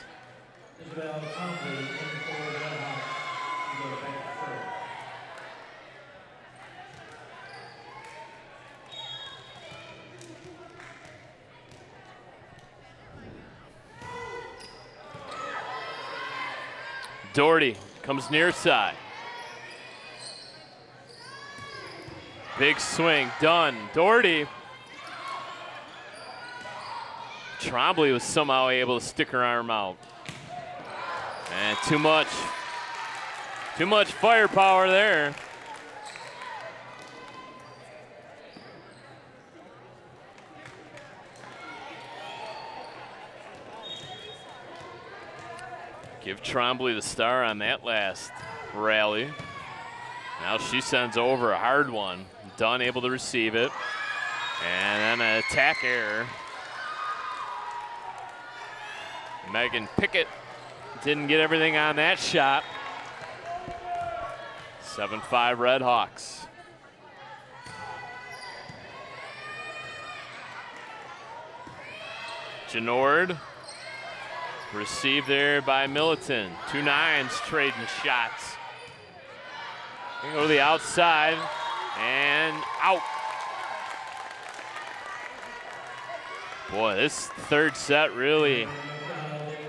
Doherty comes near side. Big swing, done. Doherty. Trombley was somehow able to stick her arm out. And too much, too much firepower there. Give Trombley the star on that last rally. Now she sends over a hard one. Dunn able to receive it. And then an attack error. Megan Pickett didn't get everything on that shot. 7-5 Red Hawks. Genord Received there by Militon. Two nines trading shots. They go to the outside and out. Boy, this third set really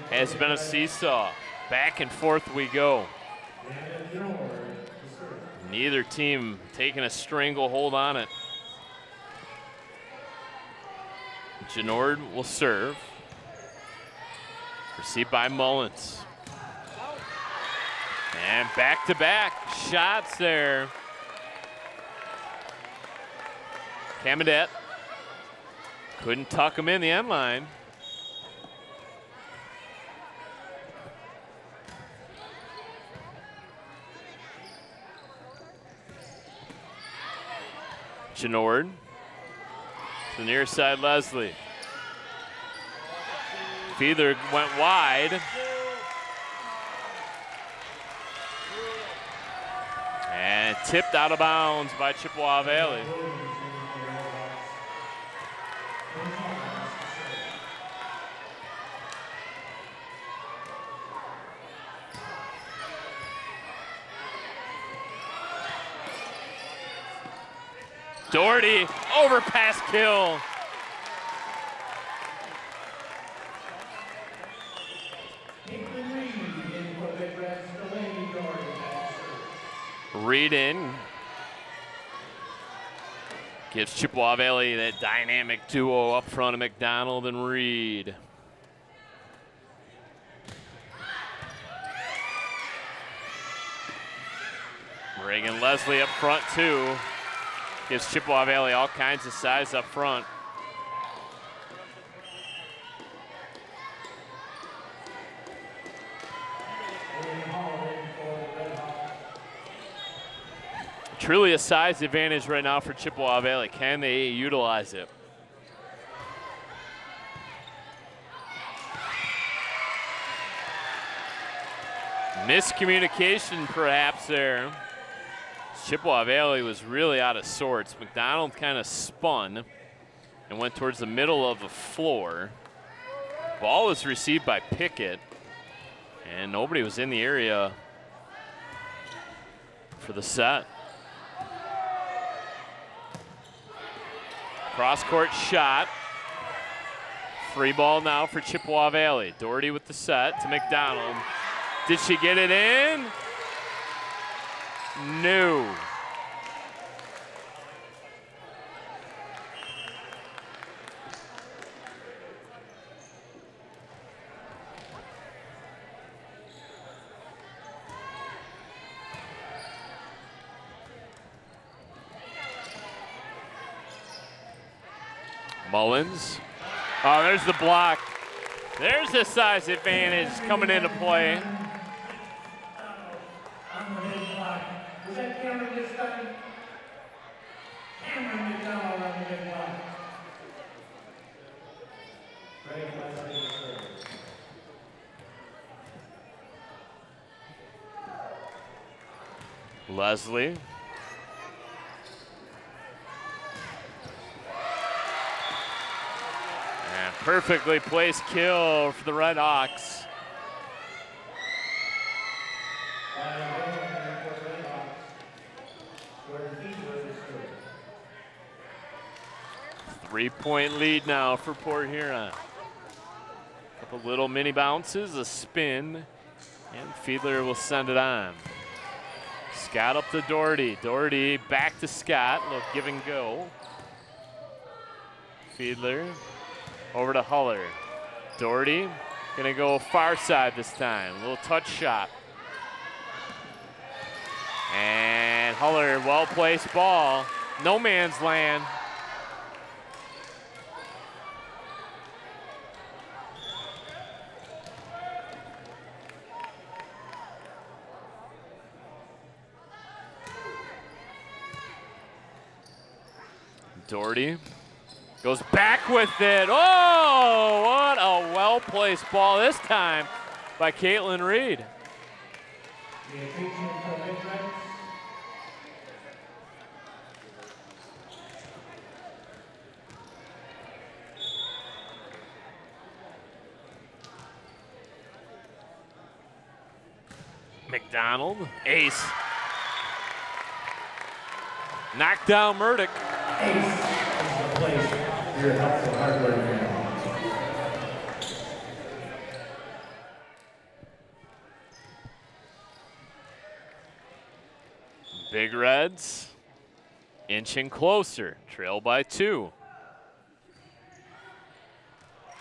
has been a seesaw. Back and forth we go. Neither team taking a stranglehold on it. Genord will serve. Received by Mullins. And back to back shots there. Camadet couldn't tuck him in the end line. Genord to the near side, Leslie. Feather went wide. And tipped out of bounds by Chippewa Valley. Doherty, overpass kill.
Reed in.
Gives Chippewa Valley that dynamic duo up front of McDonald and Reed. Reagan Leslie up front too. Gives Chippewa Valley all kinds of size up front. Truly a size advantage right now for Chippewa Valley. Can they utilize it? Miscommunication perhaps there. Chippewa Valley was really out of sorts. McDonald kind of spun and went towards the middle of the floor. Ball was received by Pickett, and nobody was in the area for the set. Cross court shot. Free ball now for Chippewa Valley. Doherty with the set to McDonald. Did she get it in? No. Mullins. Oh, there's the block. There's the size advantage coming into play.
On the mid block. Was that Cameron this time? Cameron McDonald on the mid block. Greg Leslie to serve.
Leslie. And perfectly placed kill for the Red Hawks. Three point lead now for Port Huron. Couple little mini bounces, a spin, and Fiedler will send it on. Scott up to Doherty. Doherty back to Scott. Look, give and go. Fiedler over to Huller. Doherty gonna go far side this time. A little touch shot. And Huller, well placed ball. No man's land. Doherty goes back with it. Oh, what a well placed ball this time by Caitlin Reed. McDonald, ace. Knocked down Murdoch.
Ace is the place for your helpful hardware family.
Big Reds inching closer, trail by two.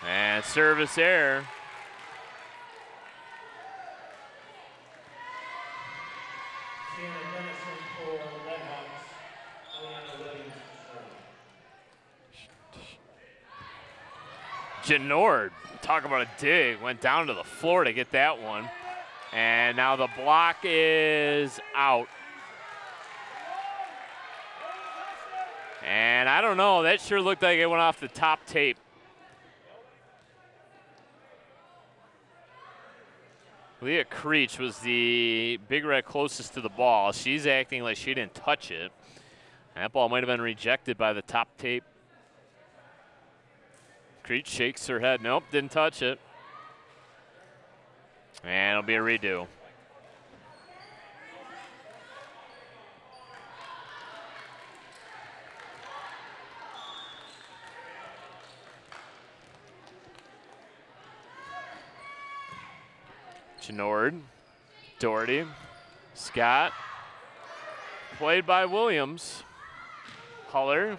And service error.
Shannon Dennison for Red Hawks. Eliana Williams serve.
Talk about a dig, went down to the floor to get that one. And now the block is out. And I don't know, that sure looked like it went off the top tape. Leah Creech was the big red closest to the ball. She's acting like she didn't touch it. That ball might have been rejected by the top tape. Creech shakes her head. Nope, didn't touch it. And it'll be a redo. Genord, Doherty, Scott, played by Williams. Huller,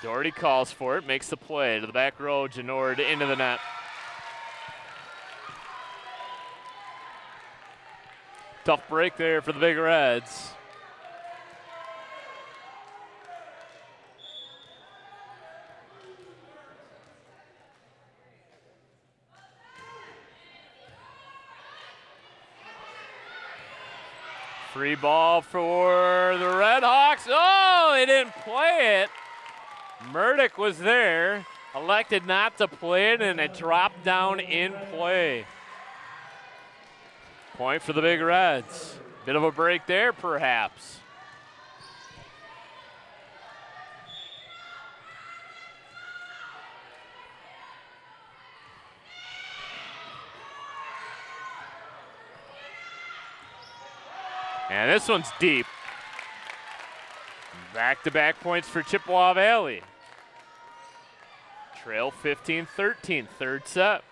Doherty calls for it, makes the play to the back row, Genord into the net. Tough break there for the Big Reds. Free ball for the Red Hawks. Oh, they didn't play it. Murdoch was there, elected not to play it, and it dropped down in play. Point for the Big Reds. Bit of a break there, perhaps. And this one's deep. Back to back points for Chippewa Valley. Trail 15 13, third set.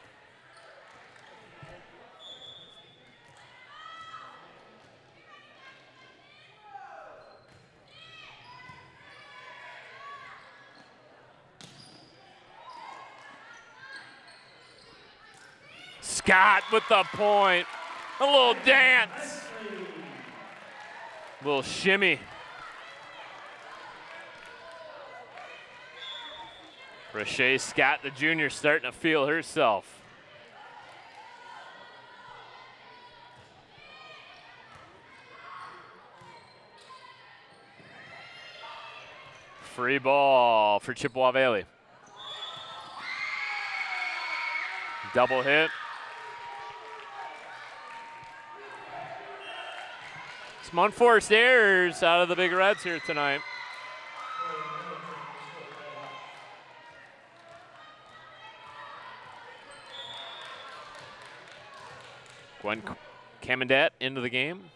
Scott with the point. A little dance. A Little shimmy. Rashay Scott, the junior, starting to feel herself. Free ball for Chippewa Valley. Double hit. Some unforced errors out of the Big Reds here tonight. Gwen Camandat into the game.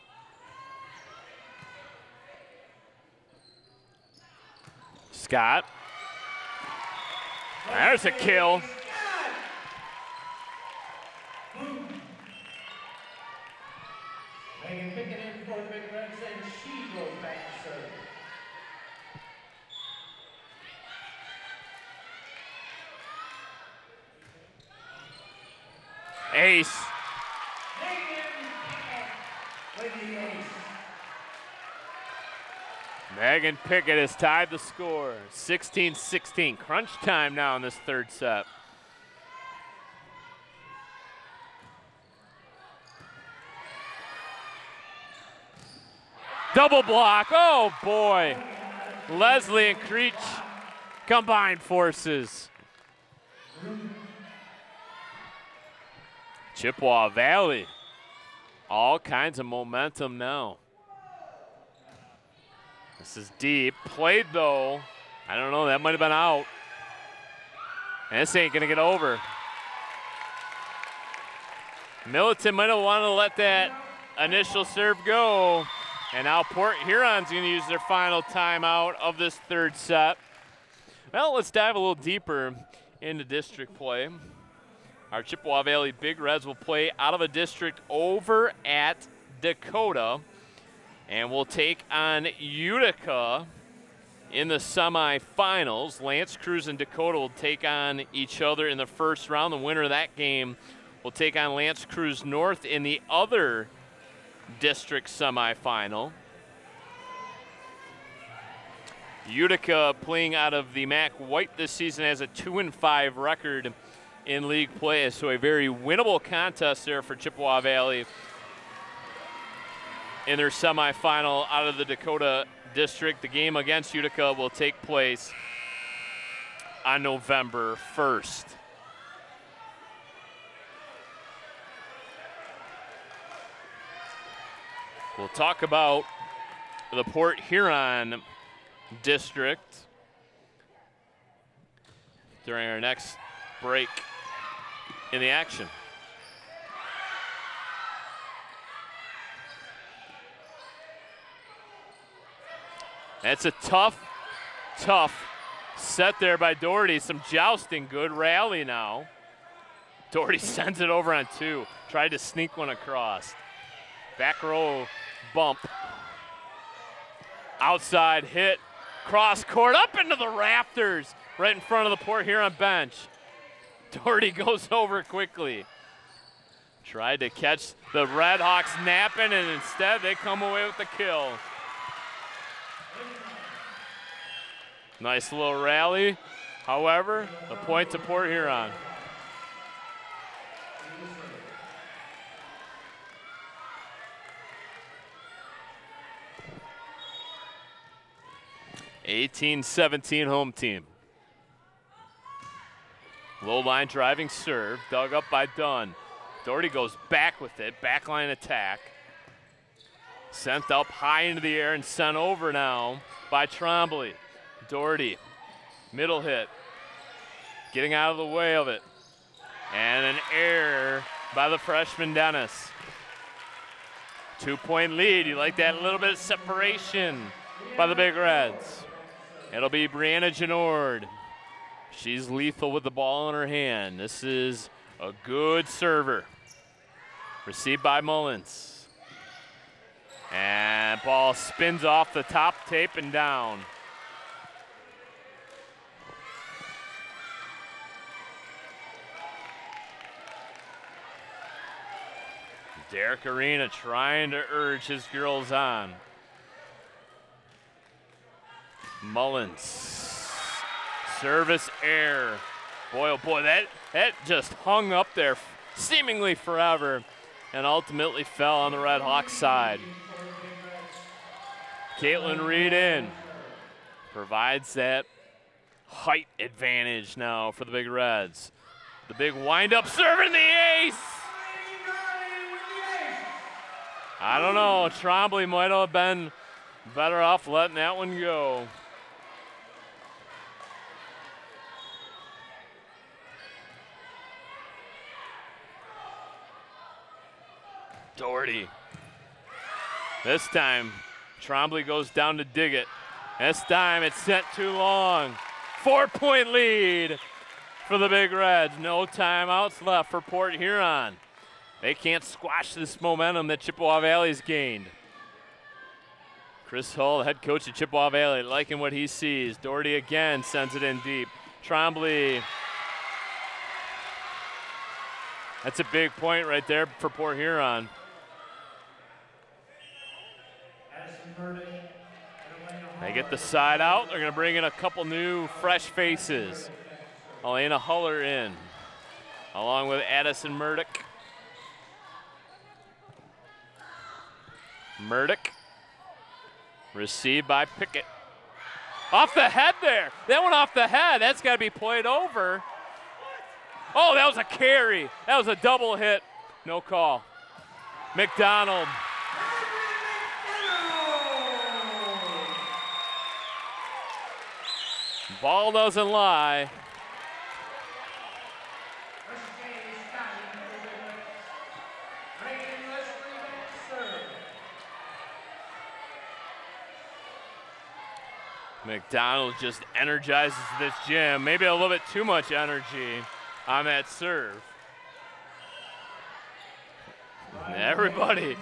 Scott. There's a kill.
Megan Pickett in for the Big Reds, and she goes back to serve.
Ace.
Megan Pickett with the ace.
Pickett has tied the score. 16 16. Crunch time now in this third set. Double block. Oh boy. Leslie and Creech combined forces. Chippewa Valley. All kinds of momentum now. This is deep. Played though. I don't know. That might have been out. And this ain't going to get over. Militant might have wanted to let that initial serve go. And now Port Huron's going to use their final timeout of this third set. Well, let's dive a little deeper into district play. Our Chippewa Valley Big Reds will play out of a district over at Dakota. And we'll take on Utica in the semifinals. L'Anse Creuse and Dakota will take on each other in the first round. The winner of that game will take on L'Anse Creuse North in the other district semifinal. Utica playing out of the MAC White this season has a 2 and 5 record in league play, so a very winnable contest there for Chippewa Valley in their semifinal out of the Dakota District. The game against Utica will take place on November 1st. We'll talk about the Port Huron District during our next break in the action. That's a tough, tough set there by Doherty. Some jousting, good rally now. Doherty sends it over on two. Tried to sneak one across. Back row bump. Outside hit. Cross court up into the rafters right in front of the Port Huron bench. Doherty goes over quickly. Tried to catch the Redhawks napping, and instead they come away with the kill. Nice little rally. However, the point to Port Huron. Eighteen seventeen home team. Low line driving serve, dug up by Dunn. Doherty goes back with it, backline attack. Sent up high into the air and sent over now by Trombley. Doherty, middle hit, getting out of the way of it. And an error by the freshman Dennis. Two point lead. You like that little bit of separation by the Big Reds. It'll be Brianna Genord. She's lethal with the ball in her hand. This is a good server. Received by Mullins. And ball spins off the top tape and down. Derek Arena trying to urge his girls on. Mullins. Service air. Boy, oh boy, that, that just hung up there seemingly forever and ultimately fell on the Red Hawks side. Caitlin Reed in. Provides that height advantage now for the Big Reds. The big wind-up serve and the ace! I don't know. Trombley might have been better off letting that one go. Doherty. This time, Trombley goes down to dig it. This time, it's sent too long. Four point lead for the Big Reds. No timeouts left for Port Huron. They can't squash this momentum that Chippewa Valley's gained. Chris Hull, head coach of Chippewa Valley, liking what he sees. Doherty again sends it in deep. Trombley. That's a big point right there for Port Huron. They get the side out. They're going to bring in a couple new fresh faces. Elena Huller in, along with Addison Murdoch. Murdoch. Received by Pickett. Off the head there. That went off the head. That's got to be played over. Oh, that was a carry. That was a double hit. No call. McDonald. Ball doesn't lie. McDonald just energizes this gym. Maybe a little bit too much energy on that serve. Everybody,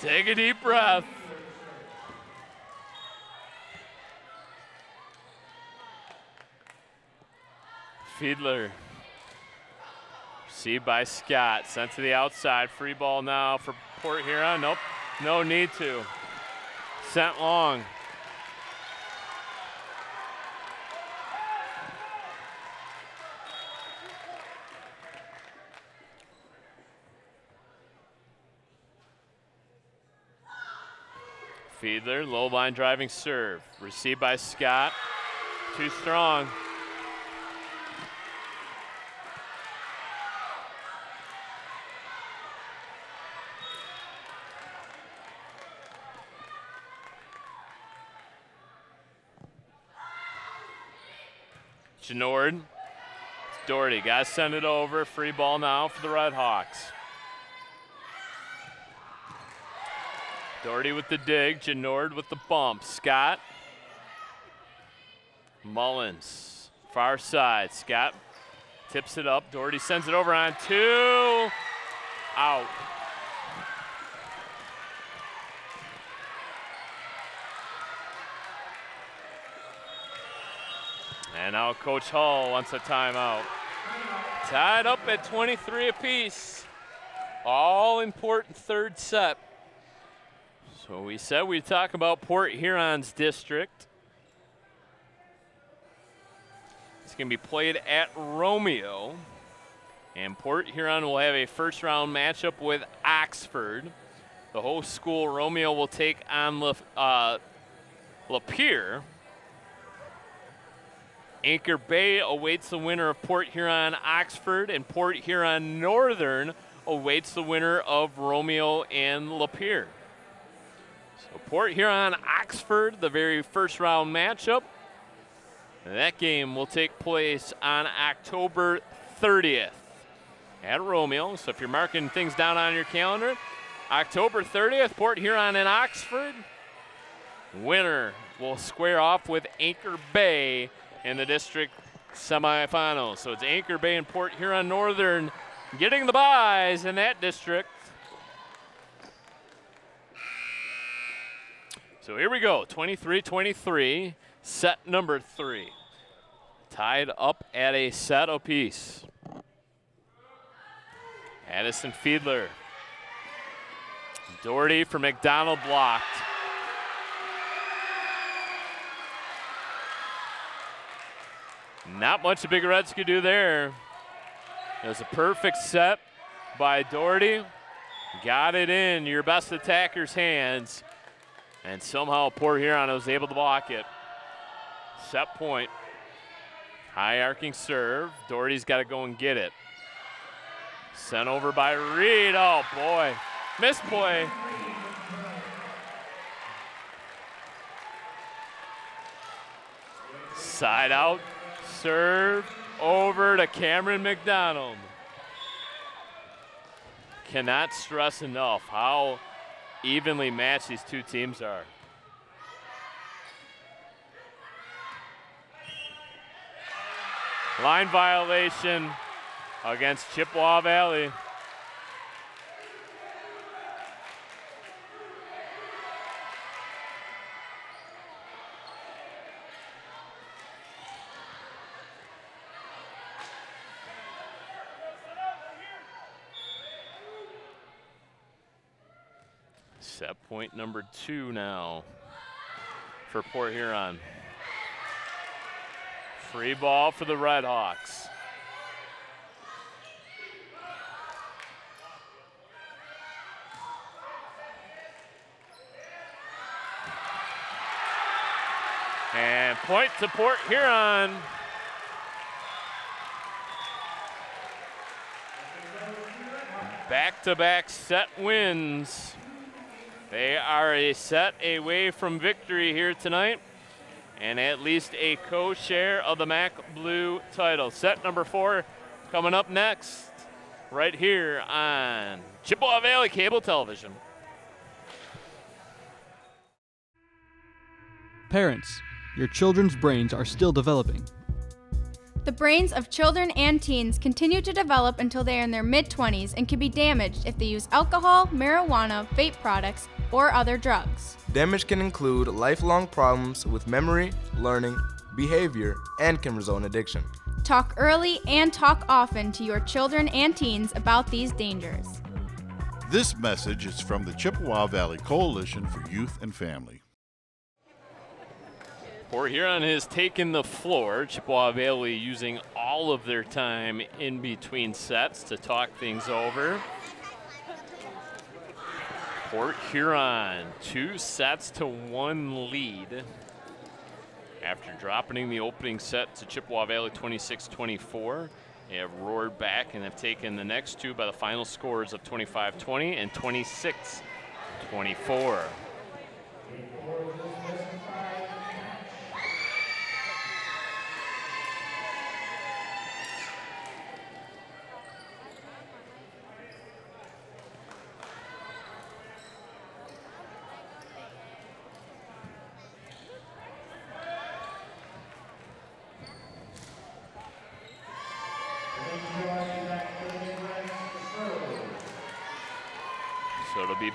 take a deep breath. Fiedler. Received by Scott. Sent to the outside. Free ball now for Port Huron. Nope. No need to. Sent long. Fiedler, low line driving serve. Received by Scott. Too strong. Genord. Doherty, got to send it over. Free ball now for the Red Hawks. Doherty with the dig, Genord with the bump. Scott. Mullins, far side. Scott tips it up. Doherty sends it over on two. Out. And now Coach Hall wants a timeout. Tied up at 23 apiece. All important third set. So we said we'd talk about Port Huron's district. It's going to be played at Romeo. And Port Huron will have a first round matchup with Oxford. The host school, Romeo, will take on La, uh. Anchor Bay awaits the winner of Port Huron Oxford, and Port Huron Northern awaits the winner of Romeo and Lapeer. So Port Huron Oxford, the very first round matchup. That game will take place on October 30th at Romeo. So if you're marking things down on your calendar, October 30th, Port Huron and Oxford. winner will square off with Anchor Bay in the district semifinals. So it's Anchor Bay and Port Huron Northern getting the buys in that district. So here we go 23 23, set number three. Tied up at a set apiece. Addison Fiedler. Doherty for McDonald blocked. Not much the Big Reds could do there. It was a perfect set by Doherty. Got it in your best attacker's hands. And somehow Port Huron was able to block it. Set point. High arcing serve. Doherty's got to go and get it. Sent over by Reed. Oh boy. Misplay. Side out. Serve over to Cameron McDonald. Cannot stress enough how evenly matched these two teams are. Line violation against Chippewa Valley. Set point number two now for Port Huron. Free ball for the Red Hawks. And point to Port Huron. Back to back set wins. They are a set away from victory here tonight and at least a co share of the MAC Blue title. Set number four coming up next, right here on Chippewa Valley Cable Television.
Parents, your children's brains are still developing.
The brains of children and teens continue to develop until they are in their mid 20s and can be damaged if they use alcohol, marijuana, vape products, or other drugs.
Damage can include lifelong problems with memory, learning, behavior, and can result in addiction.
Talk early and talk often to your children and teens about these dangers.
This message is from the Chippewa Valley Coalition for Youth and Family.
Port Huron has taken the floor. Chippewa Valley using all of their time in between sets to talk things over. Port Huron, two sets to one lead. After dropping the opening set to Chippewa Valley 26 24, they have roared back and have taken the next two by the final scores of 25 20 and 26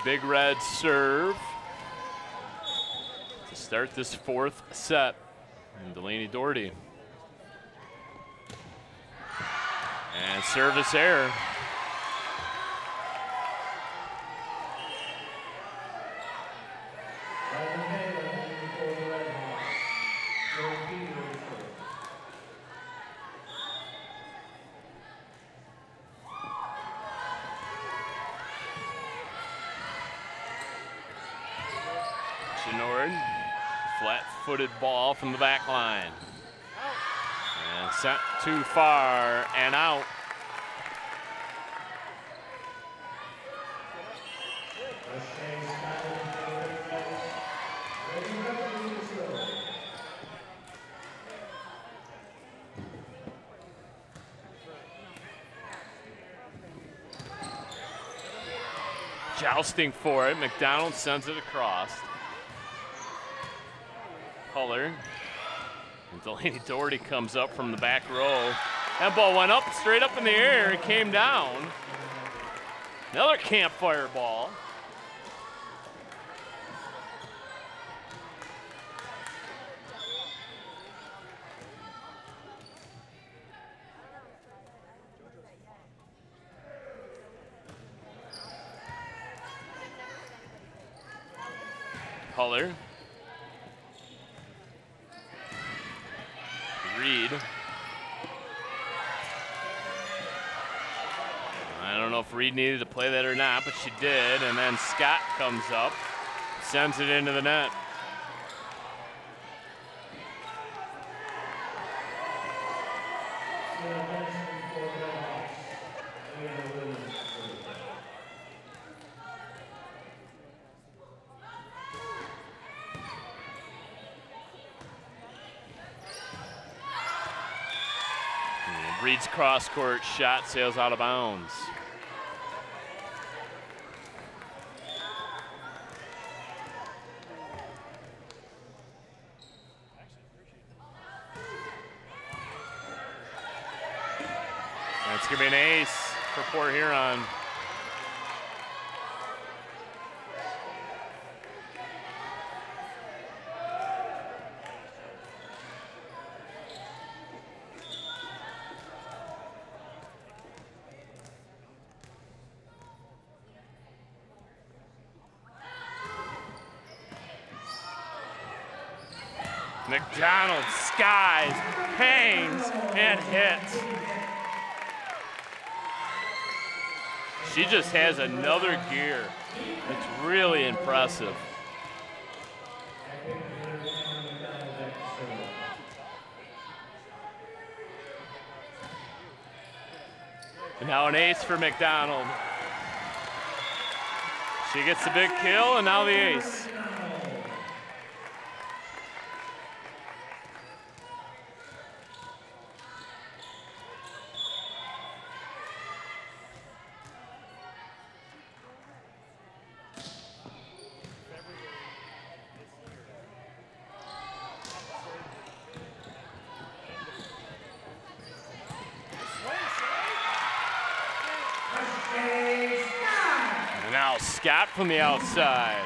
Big Red serve to start this fourth set. And Delaney Doherty. And service error. Genord, from the back line. And sent too far and out. Jousting for it, McDonald sends it across. Puller. And Delaney Doherty comes up from the back row. That ball went up, straight up in the air, and came down. Another campfire ball. Puller. Reed. Reed needed to play that or not, but she did. And then Scott comes up, sends it into the net. Reed's cross court shot sails out of bounds. That's going to be an ace for Port Huron. McDonald skies, hangs, and hits. She just has another gear. It's really impressive. And now an ace for McDonald. She gets the big kill, and now the ace. And now Scott from the outside.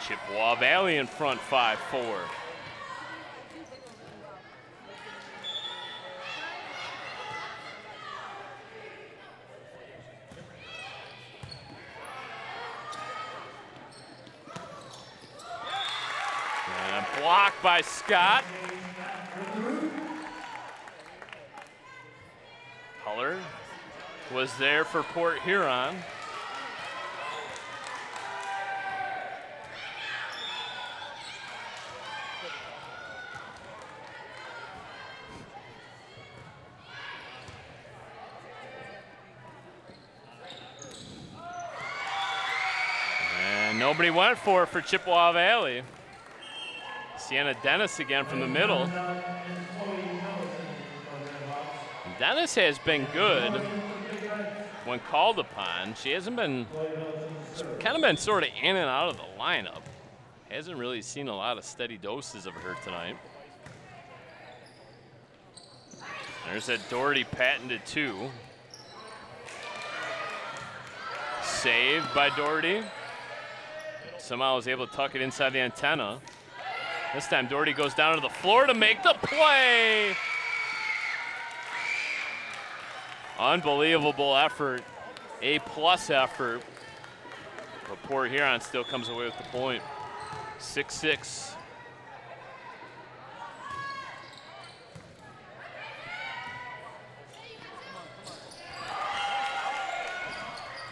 Chippewa Valley in front 5-4. Blocked by Scott. Huller was there for Port Huron. And nobody went for it for Chippewa Valley. Sienna Dennis again from the middle. Dennis has been good when called upon. She hasn't been, kind of been sort of in and out of the lineup. Hasn't really seen a lot of steady doses of her tonight. There's that Doherty patented two. Saved by Doherty. Somehow was able to tuck it inside the antenna. This time Doherty goes down to the floor to make the play. Unbelievable effort. A plus effort. But Port Huron still comes away with the point. 6-6.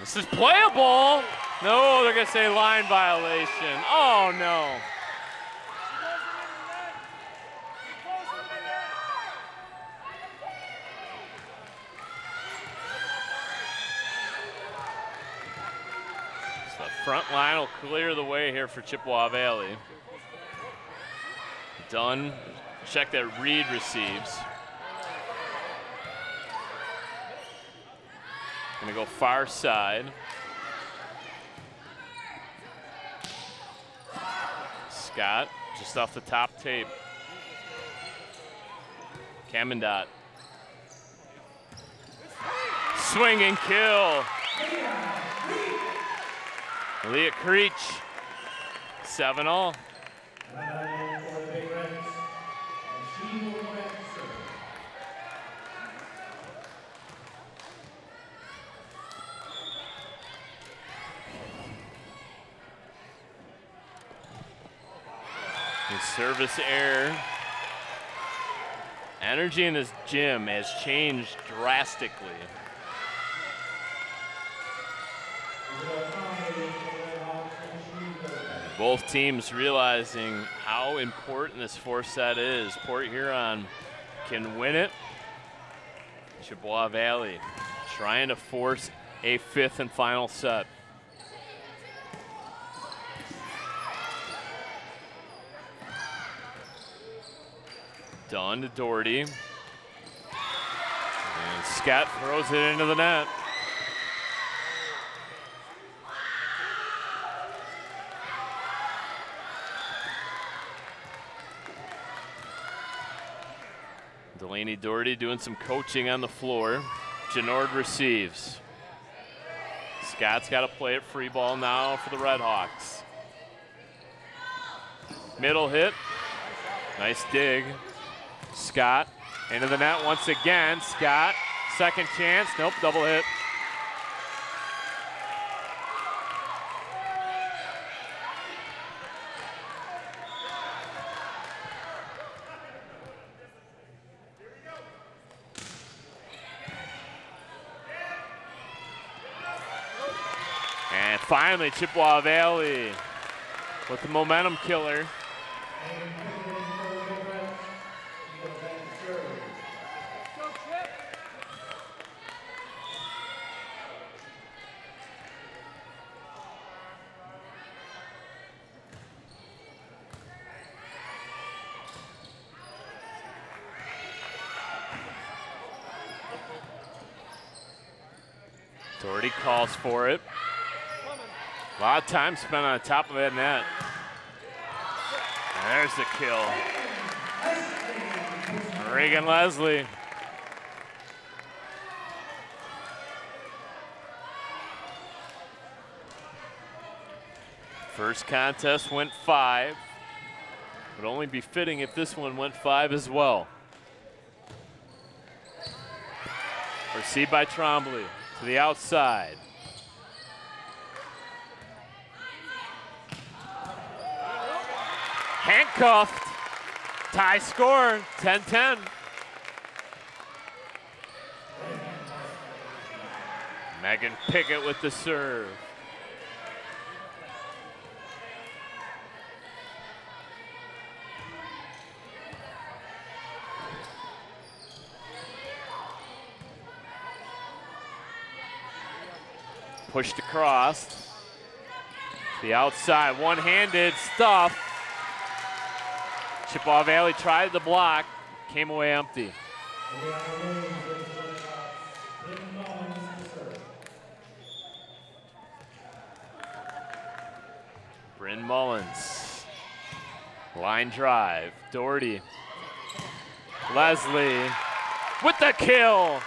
This is playable. No, they're going to say line violation. Oh, no. front line will clear the way here for Chippewa Valley. Dunn, check that Reed receives. Gonna go far side. Scott, just off the top tape. Camendot. Swing and kill. Leah Creech. 7 all. Service error. Energy in this gym has changed drastically. Both teams realizing how important this fourth set is. Port Huron can win it. Chippewa Valley trying to force a fifth and final set. Dawn to Doherty. And Scott throws it into the net. Delaney Doherty doing some coaching on the floor. Genord receives. Scott's got to play it free ball now for the Red Hawks. Middle hit. Nice dig. Scott into the net once again. Scott, second chance. Nope, double hit. And finally, Chippewa Valley with the momentum killer. Doherty calls for it. A lot of time spent on top of that net. There's the kill. Reagan Leslie. First contest went five. Would only be fitting if this one went five as well. Received by Trombley to the outside. Handcuffed. Tie score 10 10. Megan Pickett with the serve. Pushed across. The outside, one-handed stuff. Chippewa Valley tried the block, came away empty. Bryn Mullins. Line drive. Doherty. Leslie with the kill.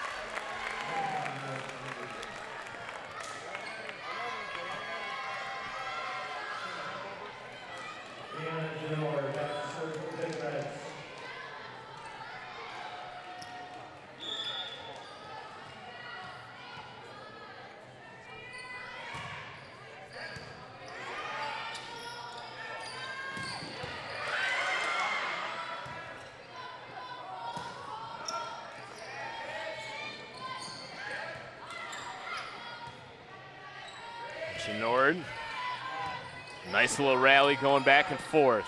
Nice little rally going back and forth.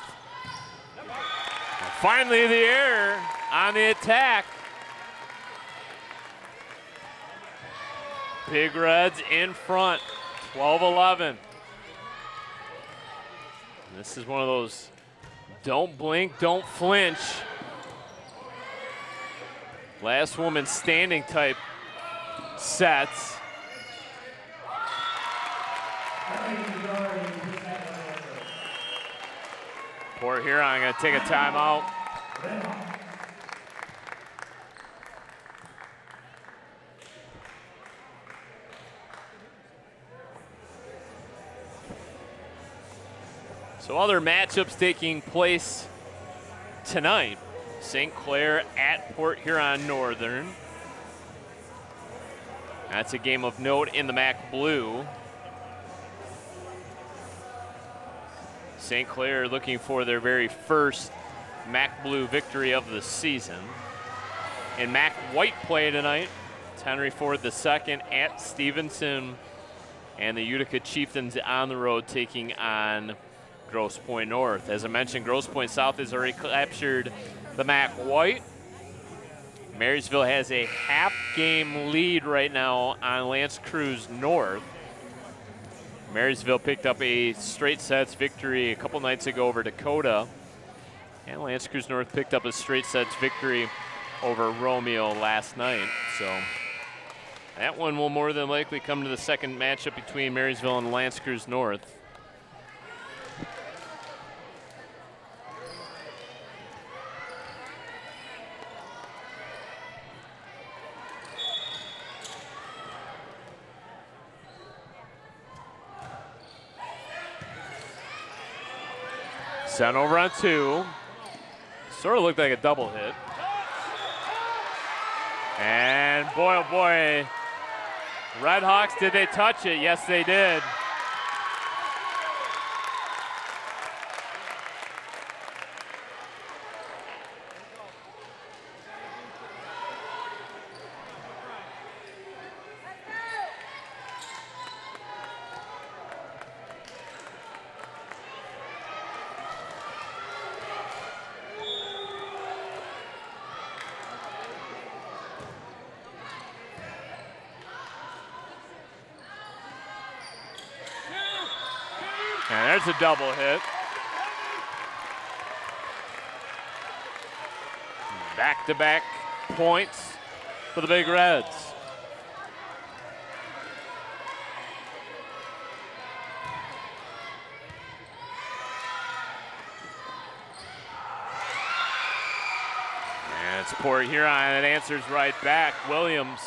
And finally, the error on the attack. Big Reds in front, 12 11. This is one of those don't blink, don't flinch. Last woman standing type sets. Port Huron going to take a timeout. So other matchups taking place tonight. St. Clair at Port Huron Northern. That's a game of note in the MAC Blue. St. Clair looking for their very first MAC Blue victory of the season. And MAC White play tonight, it's Henry Ford II at Stevenson, and the Utica Chieftains on the road taking on Grosse Pointe North. As I mentioned, Grosse Pointe South has already captured the MAC White. Marysville has a half game lead right now on L'Anse Creuse North. Marysville picked up a straight sets victory a couple nights ago over Dakota. And L'Anse Creuse North picked up a straight sets victory over Romeo last night. So that one will more than likely come to the second matchup between Marysville and L'Anse Creuse North. Over on two. Sort of looked like a double hit. And boy, oh boy, Red Hawks, did they touch it? Yes, they did. Double hit. Back to back points for the Big Reds. And it's Port Huron and it answers right back. Williams.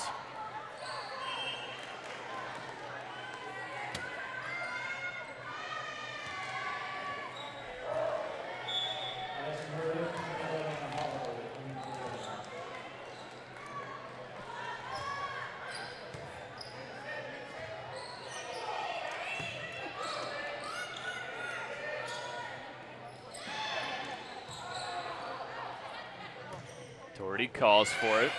Doherty calls for it.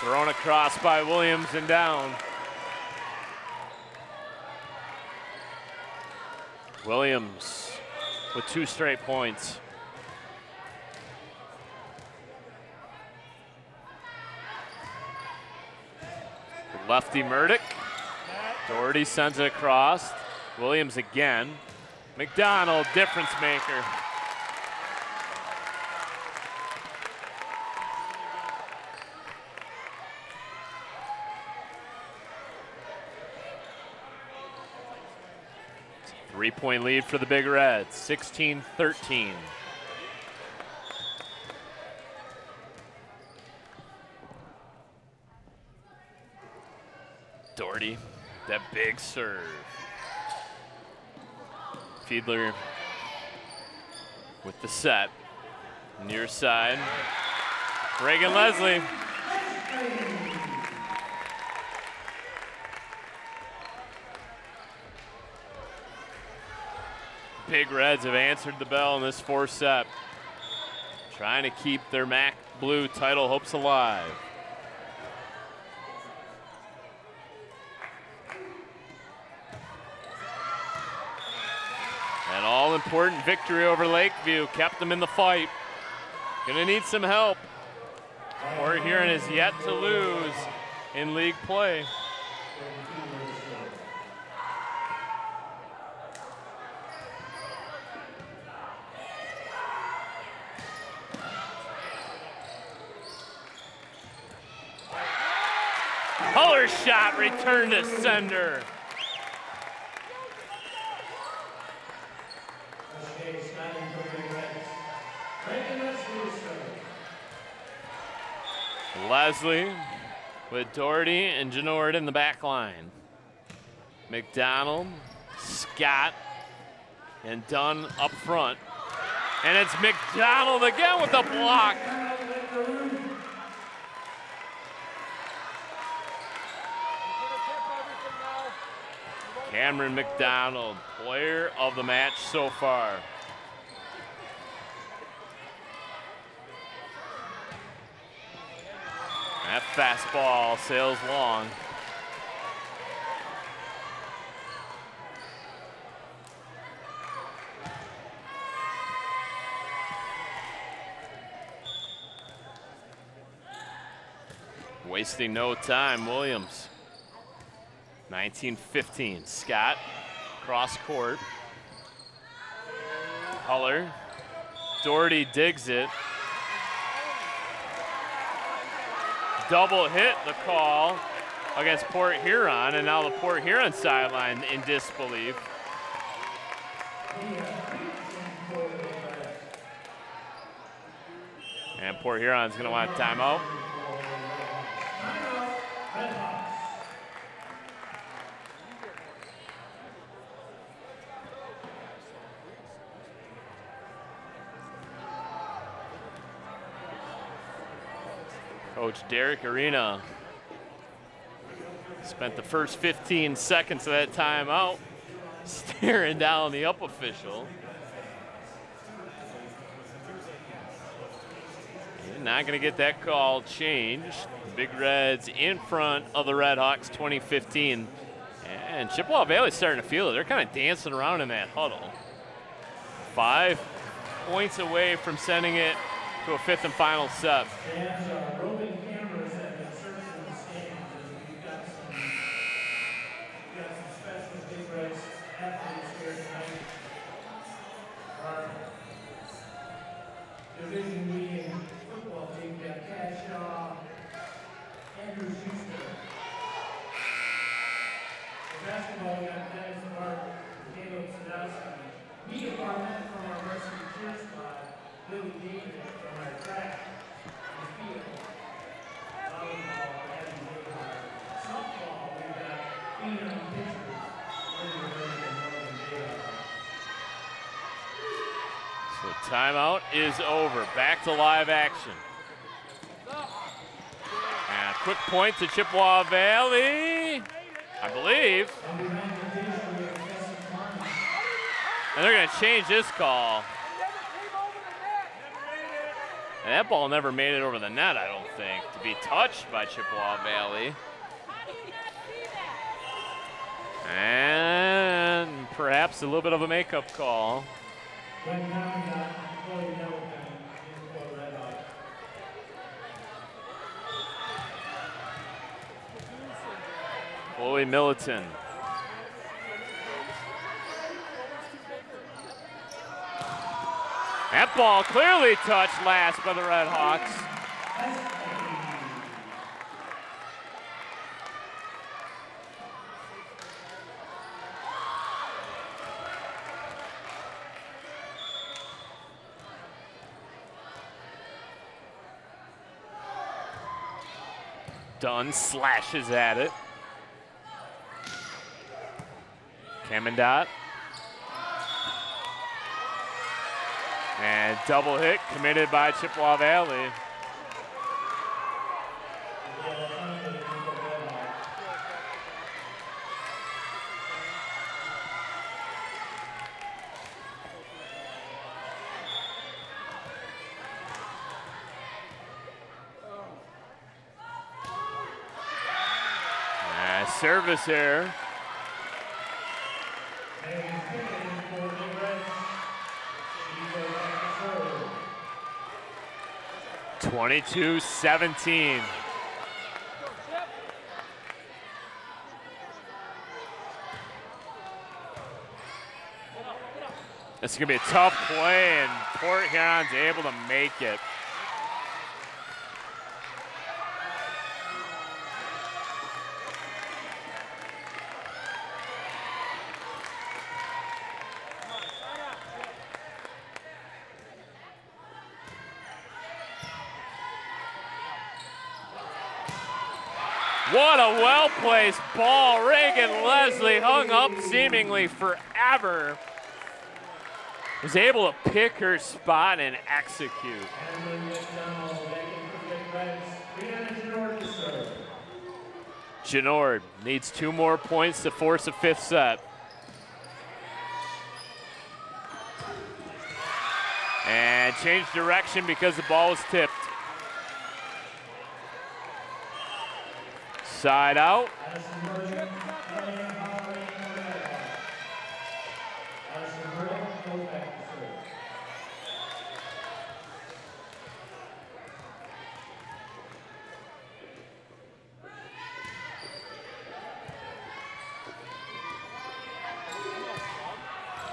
Thrown across by Williams and down. Williams with two straight points. Lefty Murdoch. Doherty sends it across. Williams again. McDonald, difference maker. Three point lead for the Big Reds, 16 13. Doherty, that big serve. Fiedler with the set. Near side. Reagan Leslie. Big Reds have answered the bell in this fourth set. Trying to keep their MAC Blue title hopes alive. An all important victory over Lakeview kept them in the fight. Gonna need some help. Port Huron is yet to lose in league play. Color shot returned to sender. Leslie with Doherty and Genord in the back line. McDonald, Scott, and Dunn up front. And it's McDonald again with a block. Cameron McDonald, player of the match so far. Fastball sails long. Wasting no time, Williams. 1915, Scott, cross court. Huller, Doherty digs it. Double hit the call against Port Huron, and now the Port Huron sideline in disbelief. And Port Huron's gonna want a timeout. Coach Derek Arena spent the first 15 seconds of that timeout staring down the up official. And not going to get that call changed. Big Reds in front of the Red Hawks 2015. And Chippewa Valley's starting to feel it. They're kind of dancing around in that huddle. Five points away from sending it to a fifth and final set.
And uh, roving cameras have been searching the stands, and we've got some, we've got some special Big Reds athletes here tonight. Our division leading football team, we got Cash Shaw, Andrew Schuster. For basketball, we got Dennis Mark, Caleb Sadowski. Media department from our varsity cheer squad, Billy David from our track and field. Volleyball, Abby Bayhart. Softball, we've got Phenom pitchers, Linda Bird and Morgan Bayhart.
So timeout is over. Back to live action. And quick point to Chippewa Valley, I believe. And they're going to change this call. And that ball never made it over the net, I don't think, to be touched by Chippewa Valley. And perhaps a little bit of a makeup call.
Right now, we got Chloe Nelson in for Red Hawks.
Chloe Militon. That ball clearly touched last by the Red Hawks. Dunn slashes at it. Kamendot. And double hit committed by Chippewa Valley. Service error. 22-17. This is going to be a tough play, and Port Huron's able to make it. What a well placed ball. Reagan Leslie hung up seemingly forever. Was able to pick her spot and execute.
Genord
needs two more points to force a fifth set. And change direction because the ball was tipped. Side out.
Addison Morgan playing Holly in the red box. Addison Morgan goes back to out.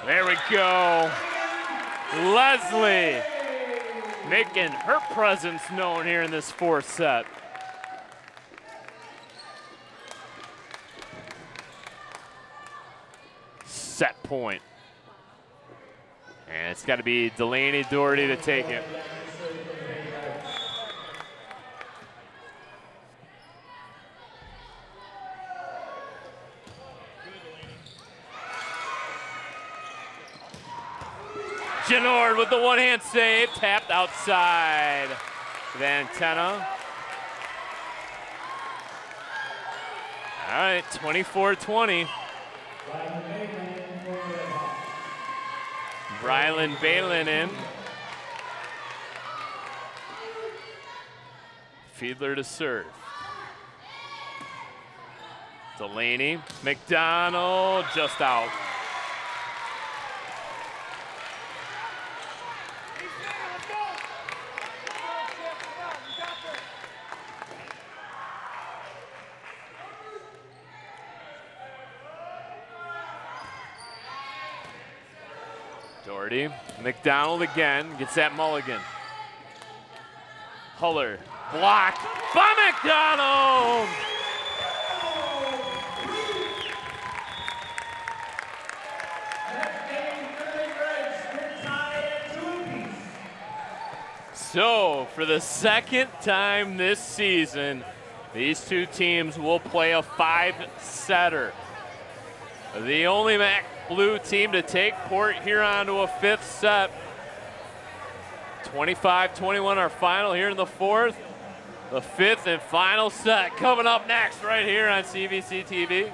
There we go. Leslie making her presence known here in this fourth set. Set point. And it's got to be Delaney Doherty to take it. Genord with the one hand save, tapped outside. Van Tenna. All right, 24 Rylan Balin in. Fiedler to serve. Delaney, McDonald just out. Doherty, McDonald again, gets that mulligan. Huller, blocked by McDonald! So, for the second time this season, these two teams will play a five setter. The only MAC blue team to take Port Huron to a fifth set. 25 21, our final here in the fourth. The fifth and final set coming up next, right here on CVC TV.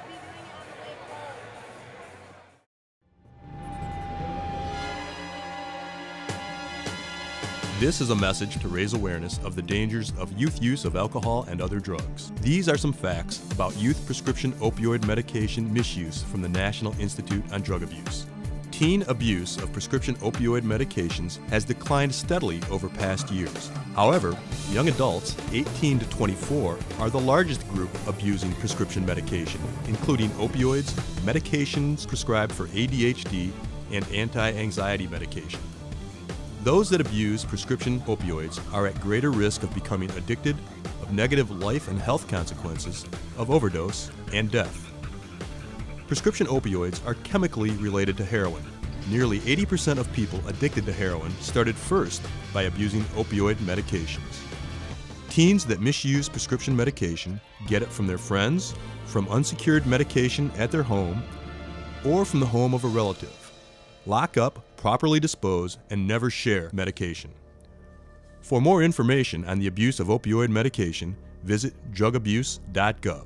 This is a message to raise awareness of the dangers of youth use of alcohol and other drugs. These are some facts about youth prescription opioid medication misuse from the National Institute on Drug Abuse. Teen abuse of prescription opioid medications has declined steadily over past years. However, young adults 18 to 24 are the largest group abusing prescription medication, including opioids, medications prescribed for ADHD, and anti anxiety medication. Those that abuse prescription opioids are at greater risk of becoming addicted, of negative life and health consequences, of overdose, and death. Prescription opioids are chemically related to heroin. Nearly 80% of people addicted to heroin started first by abusing opioid medications. Teens that misuse prescription medication get it from their friends, from unsecured medication at their home, or from the home of a relative. Lock up, properly dispose, and never share medication. For more information on the abuse of opioid medication, visit drugabuse.gov.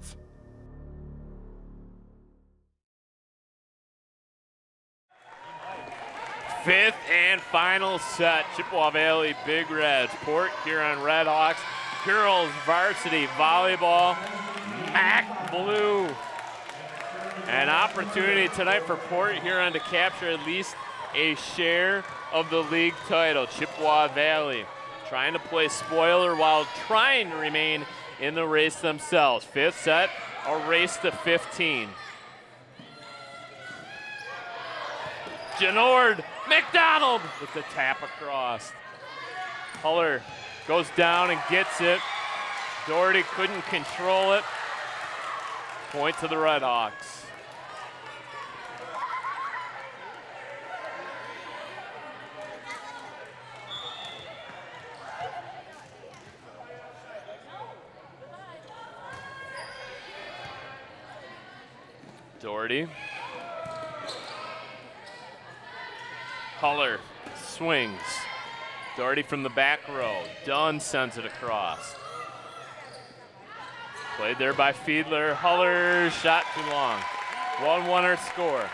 Fifth and final set, Chippewa Valley Big Reds, Port Huron Redhawks, girls varsity volleyball, MAC Blue. An opportunity tonight for Port Huron to capture at least a share of the league title. Chippewa Valley trying to play spoiler while trying to remain in the race themselves. Fifth set, a race to 15. Genord McDonald with the tap across. Huller goes down and gets it. Doherty couldn't control it. Point to the Redhawks. Doherty. Huller swings. Doherty from the back row. Dunn sends it across. Played there by Fiedler. Huller shot too long. 1 1 our score.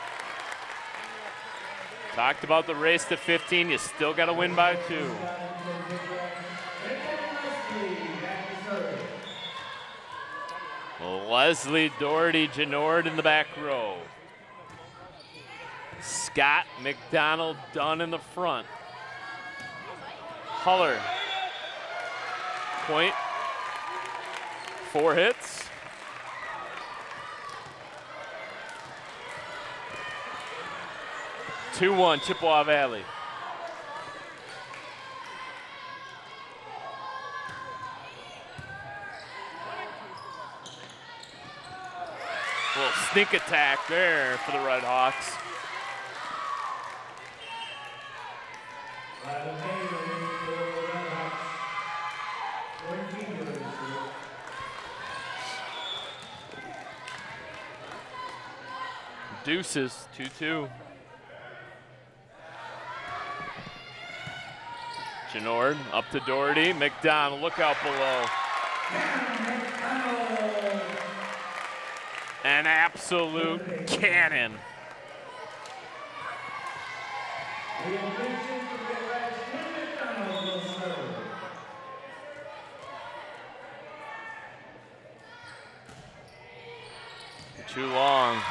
Talked about the race to 15. You still got to win by two. Leslie Doherty Genord in the back row. Scott McDonald Dunn in the front. Huller. Point. Four hits. Two one Chippewa Valley. Little sneak attack there for the Red Hawks. Deuces, 2 2. Genord up to Doherty. McDonald, look out below. An absolute cannon. Too long.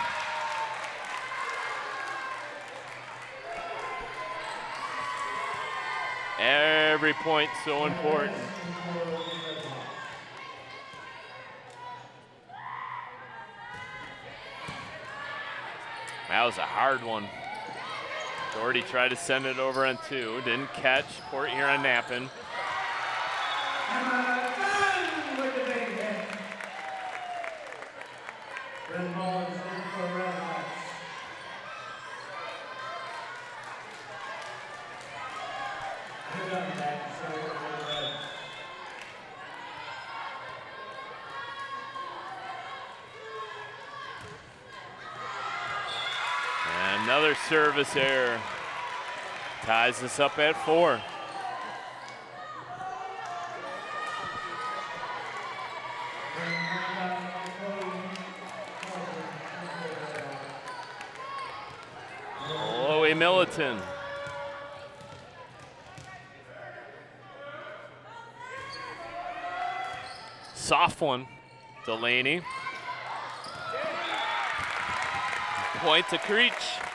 Every point so important. That was a hard one. Doherty tried to send it over on two, didn't catch. Port. And another service error. Ties us up at four. Chloe Milliton. Soft one, Delaney. Point to Creech.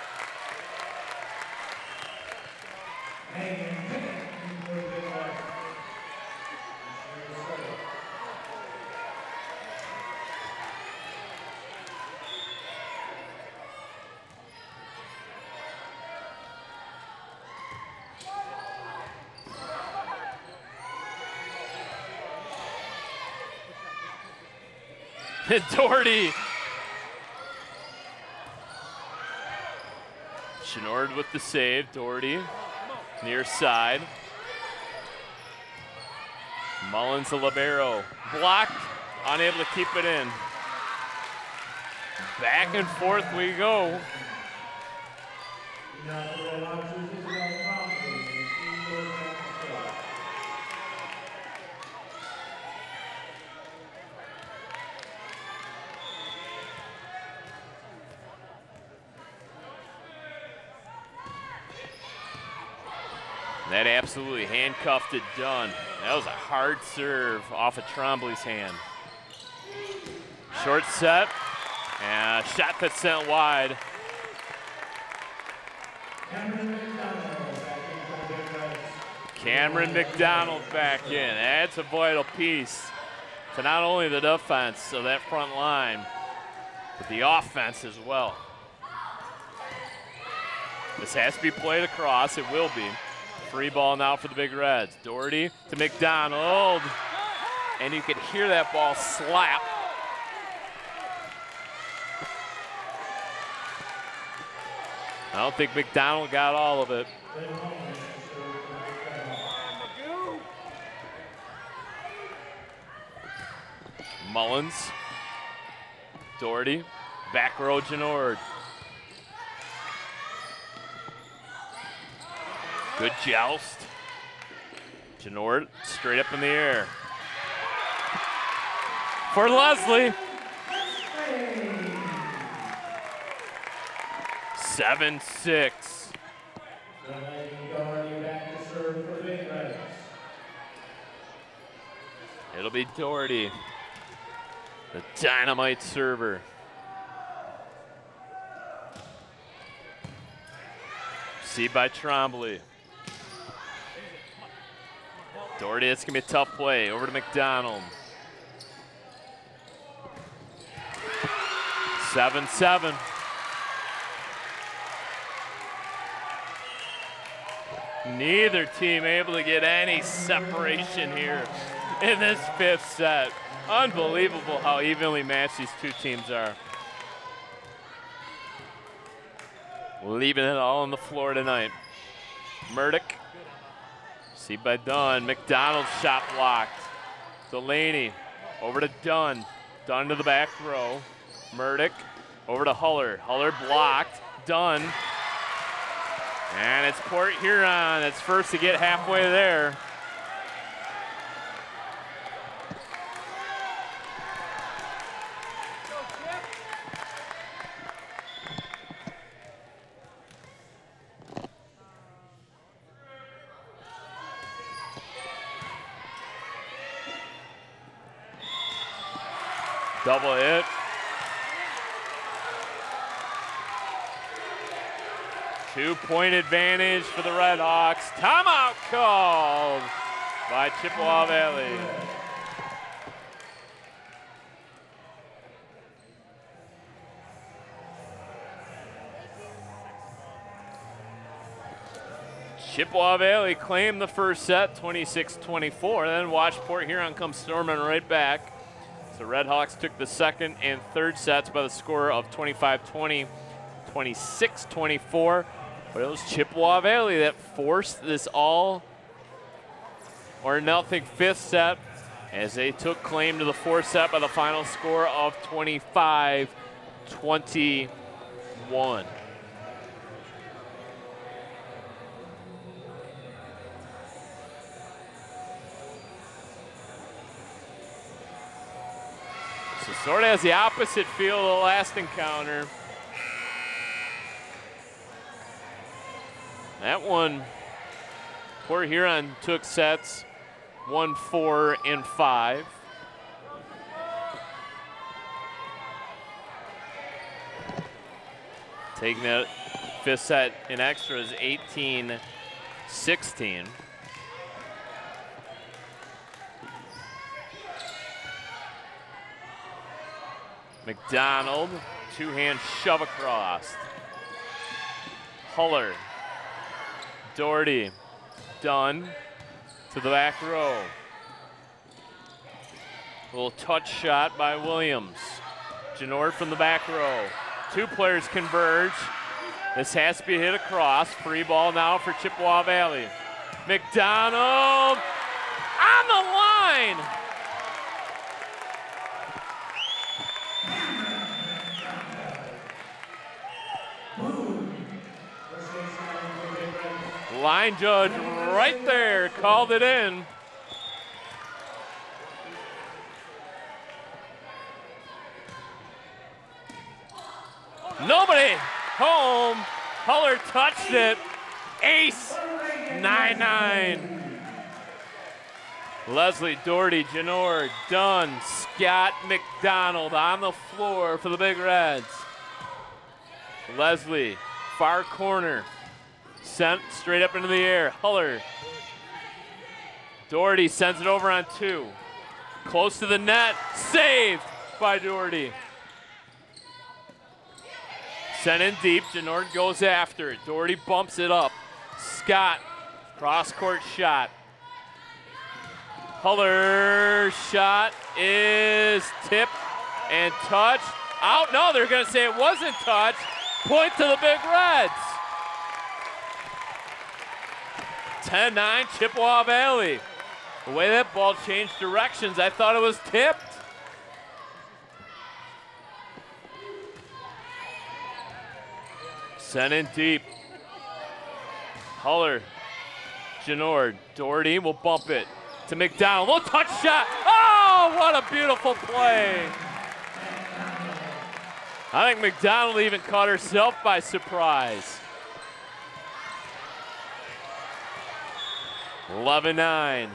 Doherty. Genord with the save. Doherty near side. Mullins the libero. Blocked. Unable to keep it in. Back and forth we go. That absolutely handcuffed it done. That was a hard serve off of Trombley's hand. Short set, and shot that sent wide. Cameron McDonald back in. That's a vital piece to not only the defense of that front line, but the offense as well. This has to be played across. It will be. Free ball now for the Big Reds. Doherty to McDonald. And you can hear that ball slap. I don't think McDonald got all of it. Mullins. Doherty. Back row, Genord. Good joust. Genord straight up in the air. For Leslie. Seven, six. It'll be Doherty, the dynamite server. See by Trombley. Doherty, it's gonna be a tough play. Over to McDonald. Seven, seven. Neither team able to get any separation here in this fifth set. Unbelievable how evenly matched these two teams are. Leaving it all on the floor tonight. Murdoch, see by Dunn. McDonald shot blocked. Delaney over to Dunn. Dunn to the back row. Murdoch over to Huller. Huller blocked. Dunn. And it's Port Huron that's first to get halfway there. Double hit. Two point advantage for the Red Hawks. Timeout called by Chippewa Valley. Chippewa Valley claimed the first set 26 24. Then watch Port Huron comes storming right back. So Red Hawks took the second and third sets by the score of 25 20, 26 24. But it was Chippewa Valley that forced this all or nothing fifth set as they took claim to the fourth set by the final score of 25 sort of has the opposite feel of the last encounter. That one, Port Huron took sets one, four, and five. Taking that fifth set in extras, 18 16. McDonald, two hand shove across. Huller, Doherty, Dunn to the back row. Little touch shot by Williams. Genord from the back row. Two players converge. This has to be hit across. Free ball now for Chippewa Valley. McDonald on the line. Line judge right there called it in. Nobody home. Huller touched it. Ace 9 9. Leslie Doherty, Genord Dunn, Scott McDonald on the floor for the Big Reds. Leslie, far corner, sent straight up into the air. Huller. Doherty sends it over on two. Close to the net. Saved by Doherty. Sent in deep. Genord goes after it. Doherty bumps it up. Scott, cross court shot. Huller shot is tipped and touched. Out. No, they're going to say it wasn't touched. Point to the Big Reds. 10-9 Chippewa Valley. The way that ball changed directions, I thought it was tipped. Sent in deep. Huller, Genord, Doherty will bump it to McDonald. Little touch shot. Oh, what a beautiful play. I think McDonald even caught herself by surprise. 11 9.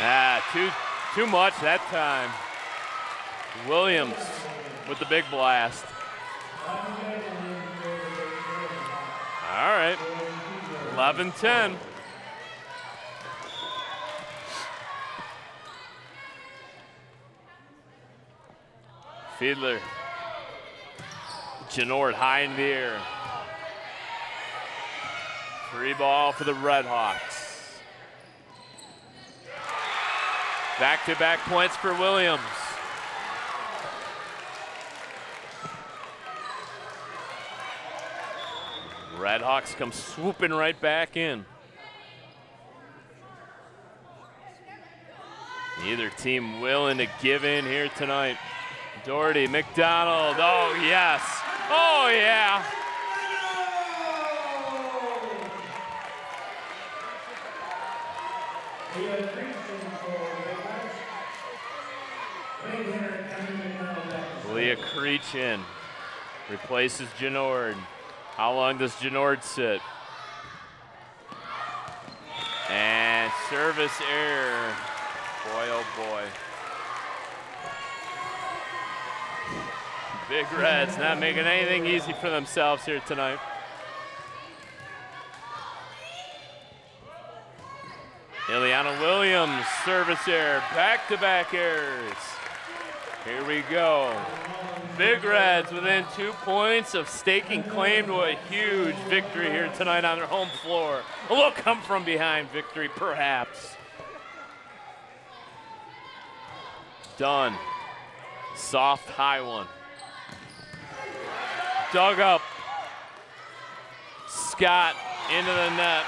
Ah, too, too much that time. Williams with the big blast. All right, 11 Fiedler. Genord high in the air. Free ball for the Red Hawks. Back to back points for Williams. Red Hawks come swooping right back in. Neither team willing to give in here tonight. Doherty, McDonald, oh yes, oh yeah. Leah Creechin replaces Genord. How long does Genord sit? And service error. Boy, oh boy. Big Reds not making anything easy for themselves here tonight. Ileana Williams, service error, back-to-back errors. Here we go. Big Reds within two points of staking claim to a huge victory here tonight on their home floor. A little come from behind victory, perhaps. Done. Soft high one. Dug up. Scott into the net.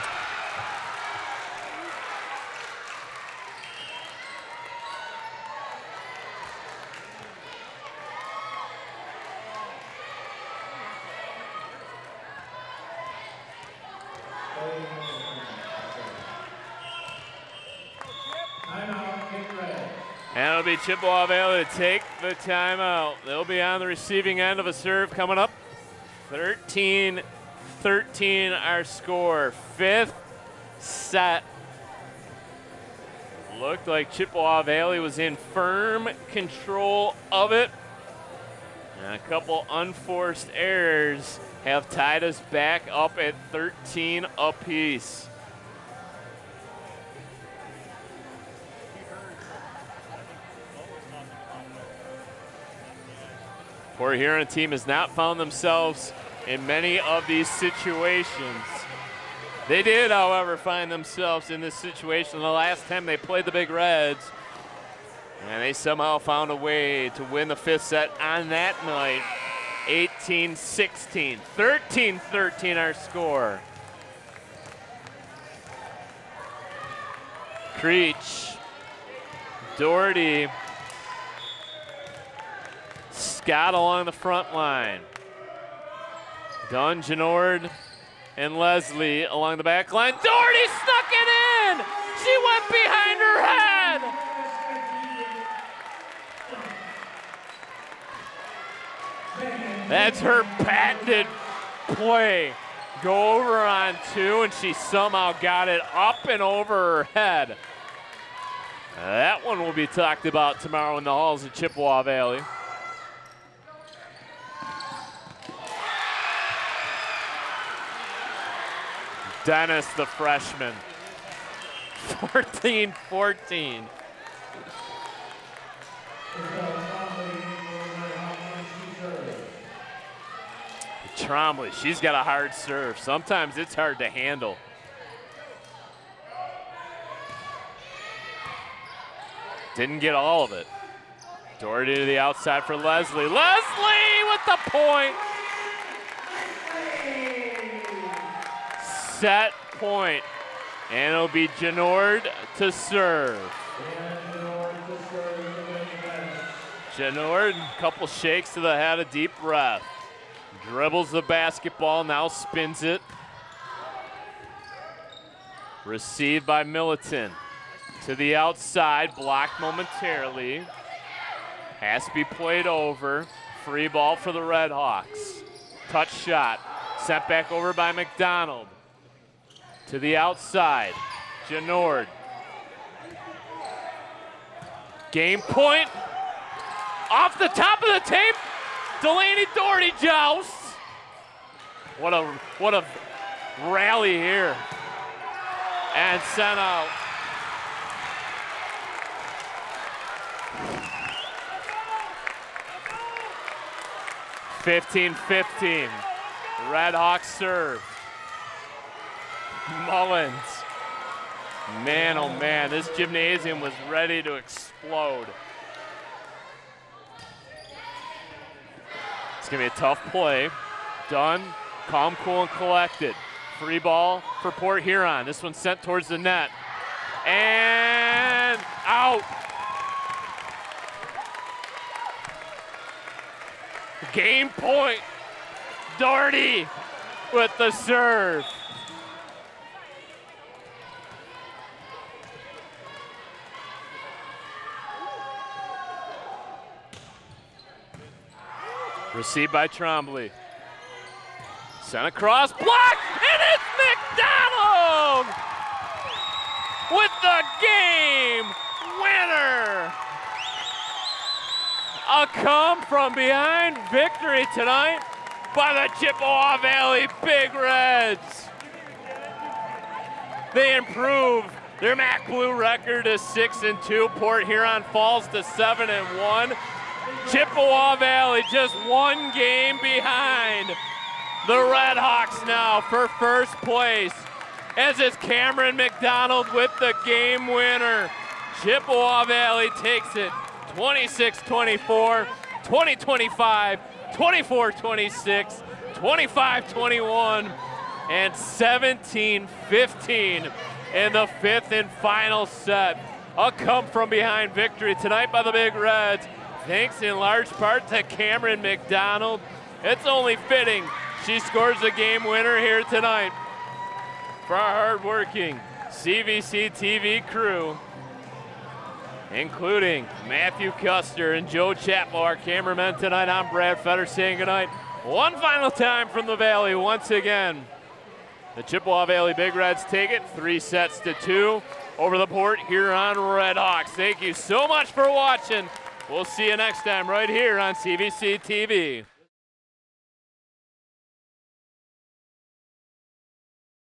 And it'll be Chippewa Valley to take the timeout. They'll be on the receiving end of a serve coming up. 13 13 our score. Fifth set. Looked like Chippewa Valley was in firm control of it. And a couple unforced errors have tied us back up at 13 apiece. Port Huron team has not found themselves in many of these situations. They did, however, find themselves in this situation the last time they played the Big Reds. And they somehow found a way to win the fifth set on that night. 18 16, 13 13 our score. Creech, Doherty, Scott along the front line. Dunn, Genord, and Leslie along the back line. Doherty snuck it in! She went behind her head! That's her patented play. Go over on two, and she somehow got it up and over her head. That one will be talked about tomorrow in the halls of Chippewa Valley. Dennis, the freshman. 14 14. Trombley, she's got a hard serve. Sometimes it's hard to handle. Didn't get all of it. Doherty to the outside for Leslie. Leslie with the point. Set point And it'll be Genord to serve. Genord, a couple shakes to the head, a deep breath. Dribbles the basketball, now spins it. Received by Militant. To the outside, blocked momentarily. Has to be played over. Free ball for the Red Hawks. Touch shot. Sent back over by McDonald. To the outside. Genord. Game point. Off the top of the tape. Delaney Doherty jousts. What a what a rally here. And sent out. Fifteen fifteen. Red Hawks serve. Mullins. Man, oh man, this gymnasium was ready to explode. It's gonna be a tough play. Done, calm, cool, and collected. Free ball for Port Huron. This one sent towards the net. And out. Game point. Doherty with the serve. Received by Trombley. Sent across, blocked, and it's McDonald with the game winner. A come from behind victory tonight by the Chippewa Valley Big Reds. They improve their MAC Blue record to six and two. Port Huron falls to seven and one. Chippewa Valley just one game behind the Redhawks now for first place. As it's Cameron McDonald with the game winner. Chippewa Valley takes it 26-24, 20-25, 24-26, 25-21, and 17-15 in the fifth and final set. A come from behind victory tonight by the Big Reds thanks in large part to Cameron McDonald. It's only fitting she scores the game winner here tonight for our hardworking CVC TV crew, including Matthew Custer and Joe Chapel, our cameramen tonight. I'm Brad Fetter saying goodnight. One final time from the Valley once again. The Chippewa Valley Big Reds take it three sets to two over the Port Huron Red Hawks. Thank you so much for watching. We'll see you next time right here on CVC TV.